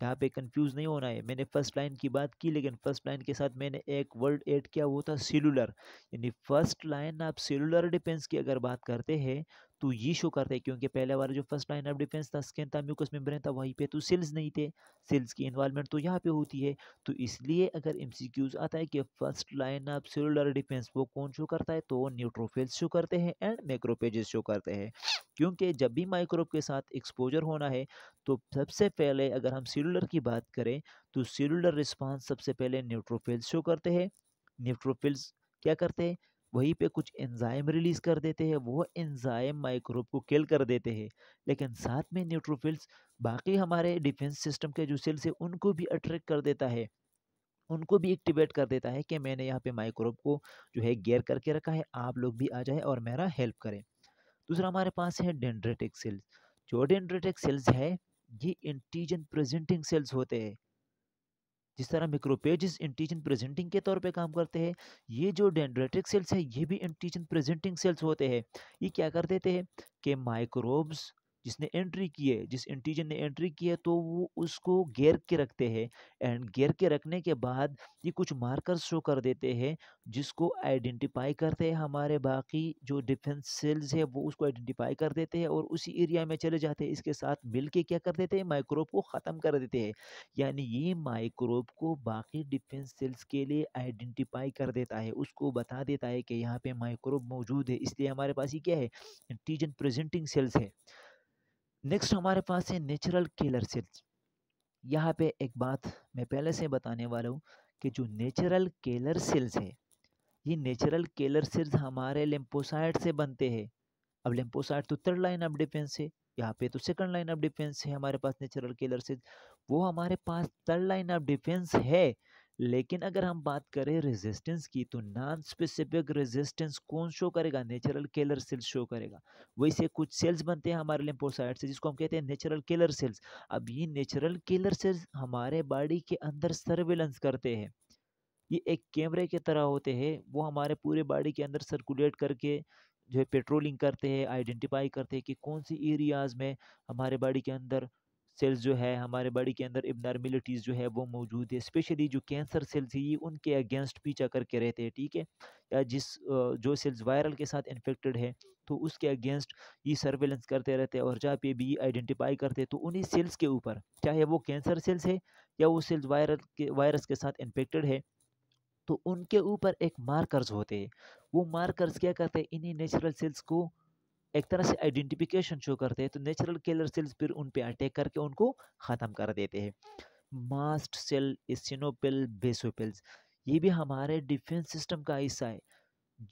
[SPEAKER 1] यहाँ पे कंफ्यूज नहीं होना है। मैंने फ़र्स्ट लाइन की बात की, लेकिन फ़र्स्ट लाइन के साथ मैंने एक वर्ड ऐड किया, वो था सेलुलर। यानी फ़र्स्ट लाइन आप सेलुलर डिफेंस की अगर बात करते हैं तो ये शो करते हैं, क्योंकि पहले वाला जो फ़र्स्ट लाइन ऑफ़ डिफेंस था, स्किन था, म्यूकस मेम्ब्रेन था, वहीं पे तो सेल्स नहीं थे, सेल्स की इन्वॉल्वमेंट तो यहाँ पे होती है। तो इसलिए अगर एम आता है कि first line of cellular defence वो कौन शो करता है तो न्यूट्रोफिल्स शो करते हैं एंड मैक्रोपेजेस शो करते हैं। क्योंकि जब भी माइक्रोब के साथ एक्सपोजर होना है तो सबसे पहले अगर हम सेलुलर की बात करें तो सेलुलर रिस्पॉन्स सबसे पहले न्यूट्रोफिल्स शो करते हैं। न्यूट्रोफिल्स क्या करते हैं? वहीं पे कुछ एंजाइम रिलीज़ कर देते हैं, वो एंजाइम माइक्रोब को किल कर देते हैं। लेकिन साथ में न्यूट्रोफिल्स बाकी हमारे डिफेंस सिस्टम के जो सेल्स है, उनको भी अट्रैक्ट कर देता है। उनको भी एक्टिवेट कर देता है कि मैंने यहाँ पे माइक्रोब को जो है गेयर करके रखा है, आप लोग भी आ जाए और मेरा हेल्प करें। दूसरा हमारे पास है डेंड्रेटिक सेल्स। जो डेंड्रेटिक सेल्स है, ये इंटीजन प्रेजेंटिंग सेल्स होते हैं। जिस तरह मिक्रोपेज एंटीजन प्रेजेंटिंग के तौर पे काम करते हैं, ये जो डेंड्रेटिक सेल्स है, ये भी एंटीजन प्रेजेंटिंग सेल्स होते हैं। ये क्या कर देते हैं कि माइक्रोब्स जिसने एंट्री की है, जिस एंटीजन ने एंट्री की है तो वो उसको घेर के रखते हैं। एंड घेर के रखने के बाद ये कुछ मार्कर्स शो कर देते हैं, जिसको आइडेंटिफाई करते हैं हमारे बाकी जो डिफेंस सेल्स है, वो उसको आइडेंटिफाई कर देते हैं और उसी एरिया में चले जाते हैं। इसके साथ मिल के क्या कर देते हैं? माइक्रोब को ख़त्म कर देते हैं। यानी ये माइक्रोब को बाकी डिफेंस सेल्स के लिए आइडेंटिफाई कर देता है। उसको बता देता है कि यहाँ पे माइक्रोब मौजूद है, इसलिए हमारे पास ये क्या है? एंटीजन प्रेजेंटिंग सेल्स है। नेक्स्ट हमारे पास है नेचुरल किलर सेल्स यहाँ पे एक बात मैं पहले से बताने वाला हूँ कि जो नेचुरल केलर सेल्स है, ये नेचुरल केलर सेल्स हमारे लेम्पोसाइड से बनते हैं। अब लेम्पोसाइड तो थर्ड लाइन ऑफ़ डिफेंस है, यहाँ पे तो सेकंड लाइन ऑफ़ डिफेंस है हमारे पास नेचुरल केलर सेल्स वो हमारे पास थर्ड लाइन ऑफ़ डिफेंस है लेकिन अगर हम बात करें रेजिस्टेंस की तो नॉन स्पेसिफिक रेजिस्टेंस कौन शो करेगा? नेचुरल केलर सेल्स शो करेगा। वैसे कुछ सेल्स बनते हैं हमारे लिम्फोसाइट से, जिसको हम कहते हैं नेचुरल केलर सेल्स अब ये नेचुरल केलर सेल्स हमारे बॉडी के अंदर सर्वेलेंस करते हैं। ये एक कैमरे की तरह होते हैं। वो हमारे पूरे बॉडी के अंदर सर्कुलेट करके जो है पेट्रोलिंग करते हैं आइडेंटिफाई करते हैं कि कौन सी एरियाज़ में हमारे बॉडी के अंदर सेल्स जो है, हमारे बॉडी के अंदर इबनॉर्मिलिटीज़ जो है, वो मौजूद है। स्पेशली जो कैंसर सेल्स है, ये उनके अगेंस्ट पीछा करके रहते हैं, ठीक है? या जिस जो सेल्स वायरल के साथ इन्फेक्टेड है तो उसके अगेंस्ट ये सर्वेलेंस करते रहते हैं और जहाँ पे भी आइडेंटिफाई करते तो उन्हीं सेल्स के ऊपर, चाहे वो कैंसर सेल्स है या वो सेल्स वायरल के वायरस के साथ इन्फेक्टेड है तो उनके ऊपर एक मार्कर्स होते हैं। वो मार्कर्स क्या करते हैं? इन्हीं नेचुरल सेल्स को एक तरह से आइडेंटिफिकेशन शो करते हैं तो नेचुरल किलर सेल्स फिर उन पे अटैक करके उनको ख़त्म कर देते हैं। मास्ट सेल सिनोपिल बेसोपिल्स, ये भी हमारे डिफेंस सिस्टम का हिस्सा है।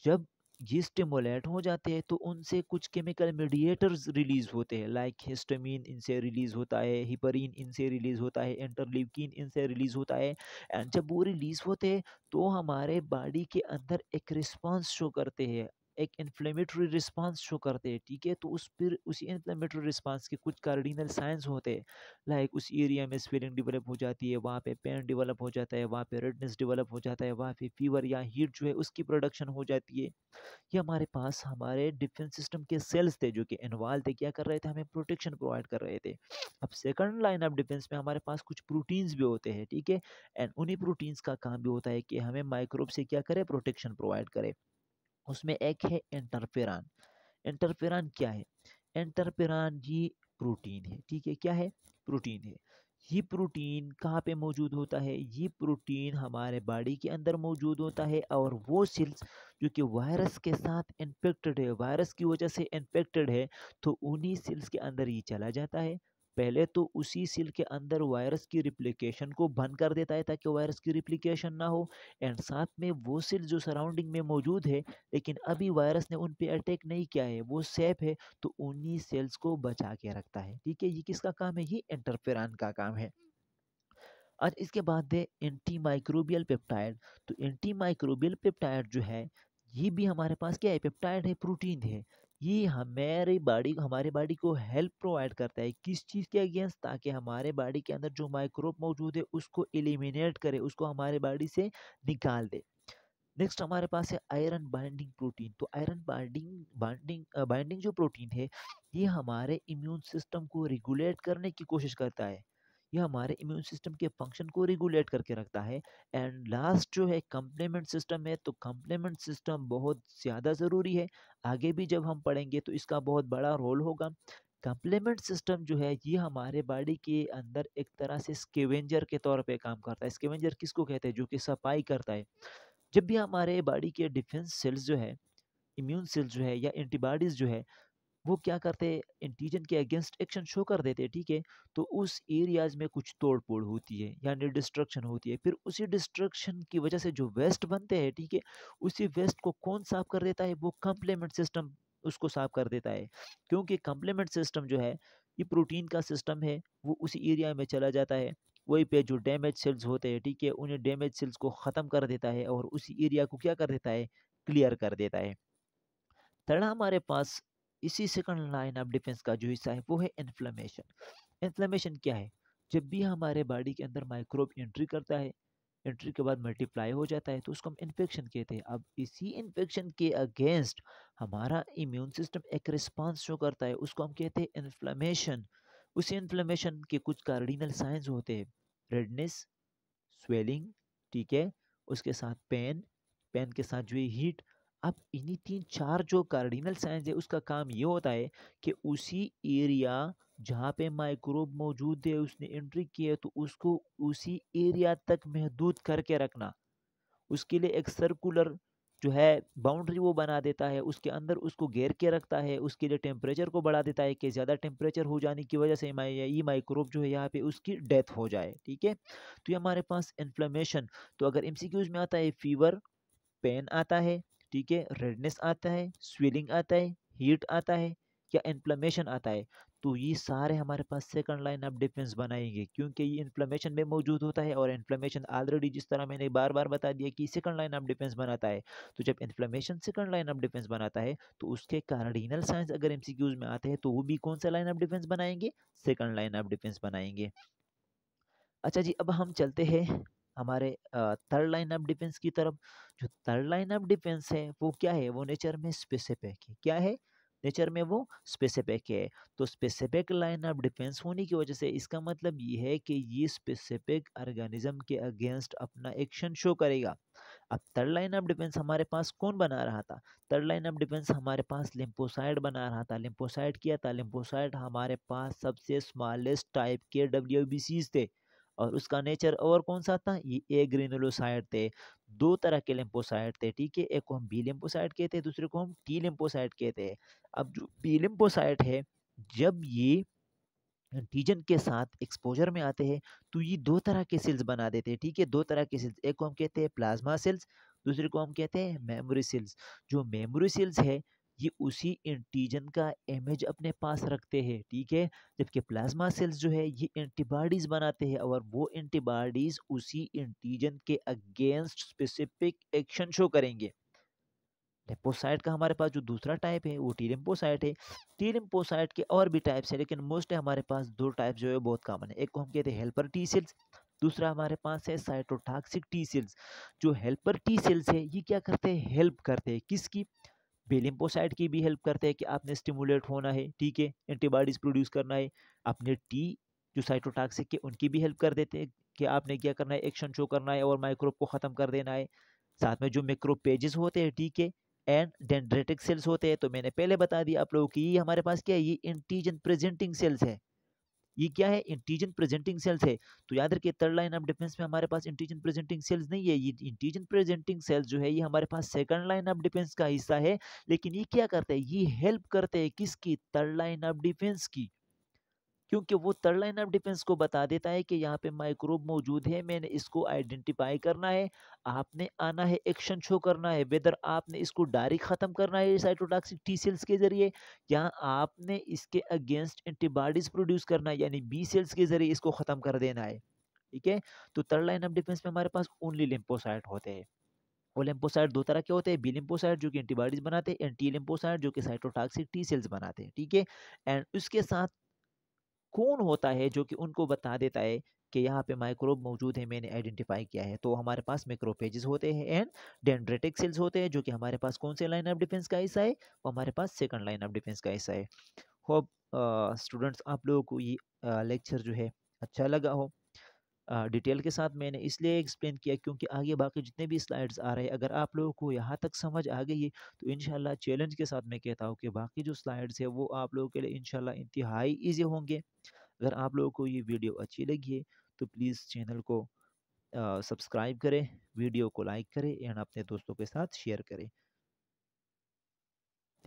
[SPEAKER 1] जब ये स्टिमुलेट हो जाते हैं तो उनसे कुछ केमिकल मीडिएटर्स रिलीज़ होते हैं, लाइक हिस्टामिन इनसे रिलीज़ होता है, हिपरीन इनसे रिलीज़ होता है, इंटरलिवकिन इनसे रिलीज़ होता है, एंड जब वो रिलीज़ होते हैं तो हमारे बॉडी के अंदर एक रिस्पांस शो करते हैं। एक इन्फ्लेमेटरी रिस्पांस शो करते हैं, ठीक है? तो उस फिर उसी इन्फ्लेमेटरी रिस्पांस के कुछ कार्डिनल साइंस होते हैं। लाइक उस एरिया में स्वेलिंग डेवलप हो जाती है, वहाँ पे पेन डेवलप हो जाता है, वहाँ पे रेडनेस डेवलप हो जाता है, वहाँ पे फीवर या हीट जो है उसकी प्रोडक्शन हो जाती है। ये हमारे पास, हमारे डिफेंस सिस्टम के सेल्स थे जो कि इन्वॉल्व थे, क्या कर रहे थे? हमें प्रोटेक्शन प्रोवाइड कर रहे थे। अब सेकंड लाइन ऑफ़ डिफेंस में हमारे पास कुछ प्रोटीन्स भी होते हैं, ठीक है? एंड उन्हीं प्रोटीन्स का काम भी होता है कि हमें माइक्रोब से क्या करें? प्रोटेक्शन प्रोवाइड करे। उसमें एक है इंटरफेरान इंटरफेरान क्या है? इंटरफेरान ये प्रोटीन है, ठीक है? क्या है? प्रोटीन है। ये प्रोटीन कहाँ पे मौजूद होता है? ये प्रोटीन हमारे बॉडी के अंदर मौजूद होता है और वो सेल्स जो कि वायरस के साथ इन्फेक्टेड है वायरस की वजह से इन्फेक्टेड है तो उन्हीं सेल्स के अंदर ये चला जाता है। पहले तो उसी सेल के अंदर वायरस की रिप्लिकेशन को बंद कर देता है ताकि वायरस की रिप्लिकेशन ना हो। एंड साथ में वो सेल जो सराउंडिंग में मौजूद है, लेकिन अभी वायरस ने उन पे अटैक नहीं किया है, वो सेफ़ है तो उन्हीं सेल्स को बचा के रखता है। ठीक है, ये किसका काम है? ये इंटरफेरान का काम है। आज इसके बाद है एंटी माइक्रोबियल पेप्टाइड तो एंटी माइक्रोबियल पेप्टाइड जो है, ये भी हमारे पास क्या है? पेप्टाइड है प्रोटीन है। ये हमारी बॉडी, हमारे बॉडी को हेल्प प्रोवाइड करता है किस चीज़ के अगेंस्ट ताकि हमारे बॉडी के अंदर जो माइक्रोब मौजूद है उसको एलिमिनेट करे, उसको हमारे बॉडी से निकाल दे। नेक्स्ट हमारे पास है आयरन बाइंडिंग प्रोटीन। तो आयरन बाइंडिंग बाइंडिंग बाइंडिंग जो प्रोटीन है, ये हमारे इम्यून सिस्टम को रेगुलेट करने की कोशिश करता है। ये हमारे इम्यून सिस्टम के फ़ंक्शन को रेगुलेट करके रखता है। एंड लास्ट जो है कंप्लीमेंट सिस्टम है तो कंप्लीमेंट सिस्टम बहुत ज़्यादा ज़रूरी है। आगे भी जब हम पढ़ेंगे तो इसका बहुत बड़ा रोल होगा। कंप्लीमेंट सिस्टम जो है, ये हमारे बॉडी के अंदर एक तरह से स्केवेंजर के तौर पे काम करता है। स्केवेंजर किसको कहते हैं? जो कि सफ़ाई करता है। जब भी हमारे बॉडी के डिफेंस सेल्स जो है इम्यून सेल्स जो है या एंटीबॉडीज़ जो है वो क्या करते एंटीजन के अगेंस्ट एक्शन शो कर देते ठीक है? तो उस एरियाज़ में कुछ तोड़ फोड़ होती है, यानी डिस्ट्रक्शन होती है। फिर उसी डिस्ट्रक्शन की वजह से जो वेस्ट बनते हैं, ठीक है, उसी वेस्ट को कौन साफ़ कर देता है? वो कंप्लीमेंट सिस्टम उसको साफ़ कर देता है। क्योंकि कंप्लीमेंट सिस्टम जो है, ये प्रोटीन का सिस्टम है, वो उसी एरिया में चला जाता है। वही पे जो डैमेज सेल्स होते हैं, ठीक है, उन्हें डैमेज सेल्स को ख़त्म कर देता है और उसी एरिया को क्या कर देता है? क्लियर कर देता है। थर्ड हमारे पास इसी सेकंड लाइन ऑफ़ डिफेंस का जो हिस्सा है, वो है इन्फ्लेमेशन इन्फ्लेमेशन क्या है? जब भी हमारे बॉडी के अंदर माइक्रोब एंट्री करता है एंट्री के बाद मल्टीप्लाई हो जाता है तो उसको हम इन्फेक्शन कहते हैं। अब इसी इन्फेक्शन के अगेंस्ट हमारा इम्यून सिस्टम एक रिस्पांस शो करता है, उसको हम कहते हैं इन्फ्लेमेशन उसी इन्फ्लेमेशन के कुछ कार्डिनल साइंस होते हैं। रेडनेस स्वेलिंग ठीक है? उसके साथ पेन पेन के साथ जो हीट अब इन्हीं तीन चार जो कार्डिनल साइंस है उसका काम ये होता है कि उसी एरिया जहाँ पे माइक्रोब मौजूद है, उसने एंट्री की है तो उसको उसी एरिया तक महदूद करके रखना। उसके लिए एक सर्कुलर जो है, बाउंड्री वो बना देता है, उसके अंदर उसको घेर के रखता है, उसके लिए टेम्परेचर को बढ़ा देता है कि ज़्यादा टेम्परेचर हो जाने की वजह से ये माइक्रोब जो है यहाँ पे उसकी डेथ हो जाए, ठीक है? तो ये हमारे पास इन्फ्लेमेशन तो अगर एम में आता है, फीवर, पेन आता है ठीक है रेडनेस आता है स्वेलिंग आता है हीट आता है या इन्फ्लेमेशन आता है तो ये सारे हमारे पास सेकंड लाइन ऑफ़ डिफेंस बनाएँगे, क्योंकि ये इन्फ्लेमेशन में मौजूद होता है और इन्फ्लेमेशन ऑलरेडी जिस तरह मैंने बार बार बता दिया कि सेकंड लाइन ऑफ़ डिफेंस बनाता है तो जब inflammation second line of defence बनाता है तो उसके कार्डिनल साइंस अगर एमसीक्यूज में आते हैं तो वो भी कौन सा लाइन ऑफ़ डिफेंस बनाएँगे? सेकंड लाइन ऑफ़ डिफेंस बनाएँगे। अच्छा जी, अब हम चलते हैं हमारे थर्ड लाइन ऑफ़ डिफेंस की तरफ़। जो थर्ड लाइन ऑफ़ डिफेंस है, वो क्या है? वो नेचर में स्पेसिफिक है। क्या है? नेचर में वो स्पेसिफिक है। तो स्पेसिफिक लाइन ऑफ़ डिफेंस होने की वजह से इसका मतलब ये है कि ये स्पेसिफिक ऑर्गेनिज्म के अगेंस्ट अपना एक्शन शो करेगा। अब थर्ड लाइन ऑफ़ डिफेंस हमारे पास कौन बना रहा था? थर्ड लाइन ऑफ़ डिफेंस हमारे पास लिम्पोसाइड बना रहा था। लिम्पोसाइड किया था? लिम्पोसाइड हमारे पास सबसे स्मॉलेस्ट टाइप के डब्ल्यू थे। और उसका नेचर और कौन सा था? ये ए ग्रेनुलोसाइड थे। दो तरह के लिम्पोसाइड थे, ठीक है? एक को हम बी लिम्पोसाइड कहते हैं, दूसरे को हम टी लिम्पोसाइड कहते हैं। अब जो बी लिम्पोसाइड है, जब ये एंटीजन के साथ एक्सपोजर में आते हैं तो ये दो तरह के सेल्स बना देते हैं, ठीक है? दो तरह के सेल्स, एक को हम कहते हैं प्लाज्मा सेल्स, दूसरे को हम कहते हैं मेमोरी सेल्स। जो मेमोरी सेल्स है ये उसी एंटीजन का इमेज अपने पास रखते हैं, ठीक है? जबकि प्लाज्मा सेल्स जो है, ये एंटीबॉडीज बनाते हैं और वो एंटीबॉडीज उसी एंटीजन के अगेंस्ट स्पेसिफिक एक्शन शो करेंगे। लिम्पोसाइट का हमारे पास जो दूसरा टाइप है, वो टी है। टी के और भी टाइप्स है, लेकिन मोस्ट हमारे पास दो टाइप जो है बहुत कॉमन है। एक को हम कहते हैं हेल्पर टी सेल्स दूसरा हमारे पास है साइटोटॉक्सिक टी सेल्स जो हेल्पर टी सेल्स है, ये क्या करते हैं? हेल्प करते हैं। किसकी? बेलिम्पोसाइड की भी हेल्प करते हैं कि आपने स्टिमुलेट होना है, ठीक है, एंटीबॉडीज प्रोड्यूस करना है अपने टी, जो साइटोटॉक्सिक के उनकी भी हेल्प कर देते हैं कि आपने क्या करना है, एक्शन शो करना है और माइक्रोब को ख़त्म कर देना है। साथ में जो पेजेस होते हैं, ठीक है, एंड डेंड्रेटिक सेल्स होते हैं तो मैंने पहले बता दिया आप लोगों की ये हमारे पास क्या है, ये एंटीजन प्रेजेंटिंग सेल्स है। ये क्या है? इंटीजन प्रेजेंटिंग सेल्स है। तो याद रखिए थर्ड लाइन ऑफ़ डिफेंस में हमारे पास इंटीजन प्रेजेंटिंग सेल्स नहीं है। ये इंटीजन प्रेजेंटिंग सेल्स जो है, ये हमारे पास सेकंड लाइन ऑफ़ डिफेंस का हिस्सा है। लेकिन ये क्या करता है? ये हेल्प करते हैं किसकी? थर्ड लाइन ऑफ़ डिफेंस की। क्योंकि वो थर्ड लाइन ऑफ़ डिफेंस को बता देता है कि यहाँ पे माइक्रोब मौजूद है, मैंने इसको आइडेंटिफाई करना है, आपने आना है एक्शन शो करना है वेदर आपने इसको डायरेक्ट ख़त्म करना है साइटोटॉक्सिक टी सेल्स के ज़रिए, या आपने इसके अगेंस्ट एंटीबॉडीज़ प्रोड्यूस करना है, यानी बी सेल्स के ज़रिए इसको ख़त्म कर देना है, ठीक है? तो थर्ड लाइन ऑफ़ डिफेंस में हमारे पास ओनली लिम्पोसाइट होते हैं। वो लिम्पोसाइट दो तरह के होते हैं बी लिम्पोसाइट जो कि एंटीबॉडीज बनाते हैं एंड जो कि साइटोटॉक्सिक टी सेल्स बनाते हैं, ठीक है? एंड उसके साथ कौन होता है जो कि उनको बता देता है कि यहाँ पे माइक्रोब मौजूद है, मैंने आइडेंटिफाई किया है? तो हमारे पास मैक्रोपेजेस होते हैं एंड डेंड्रेटिक सेल्स होते हैं, जो कि हमारे पास कौन से लाइन ऑफ़ डिफेंस का हिस्सा है? वो हमारे पास सेकंड लाइन ऑफ़ डिफेंस का हिस्सा है। होप स्टूडेंट्स आप लोगों को ये लेक्चर जो है अच्छा लगा हो। डिटेल के साथ मैंने इसलिए एक्सप्लेन किया क्योंकि आगे बाकी जितने भी स्लाइड्स आ रहे हैं, अगर आप लोगों को यहाँ तक समझ आ गई है तो इन चैलेंज के साथ मैं कहता हूँ कि बाकी जो स्लाइड्स है, वो आप लोगों के लिए इन इंतहाई ईजी होंगे। अगर आप लोगों को ये वीडियो अच्छी लगी है तो प्लीज़ चैनल को सब्सक्राइब करें, वीडियो को लाइक करें एंड अपने दोस्तों के साथ शेयर करें।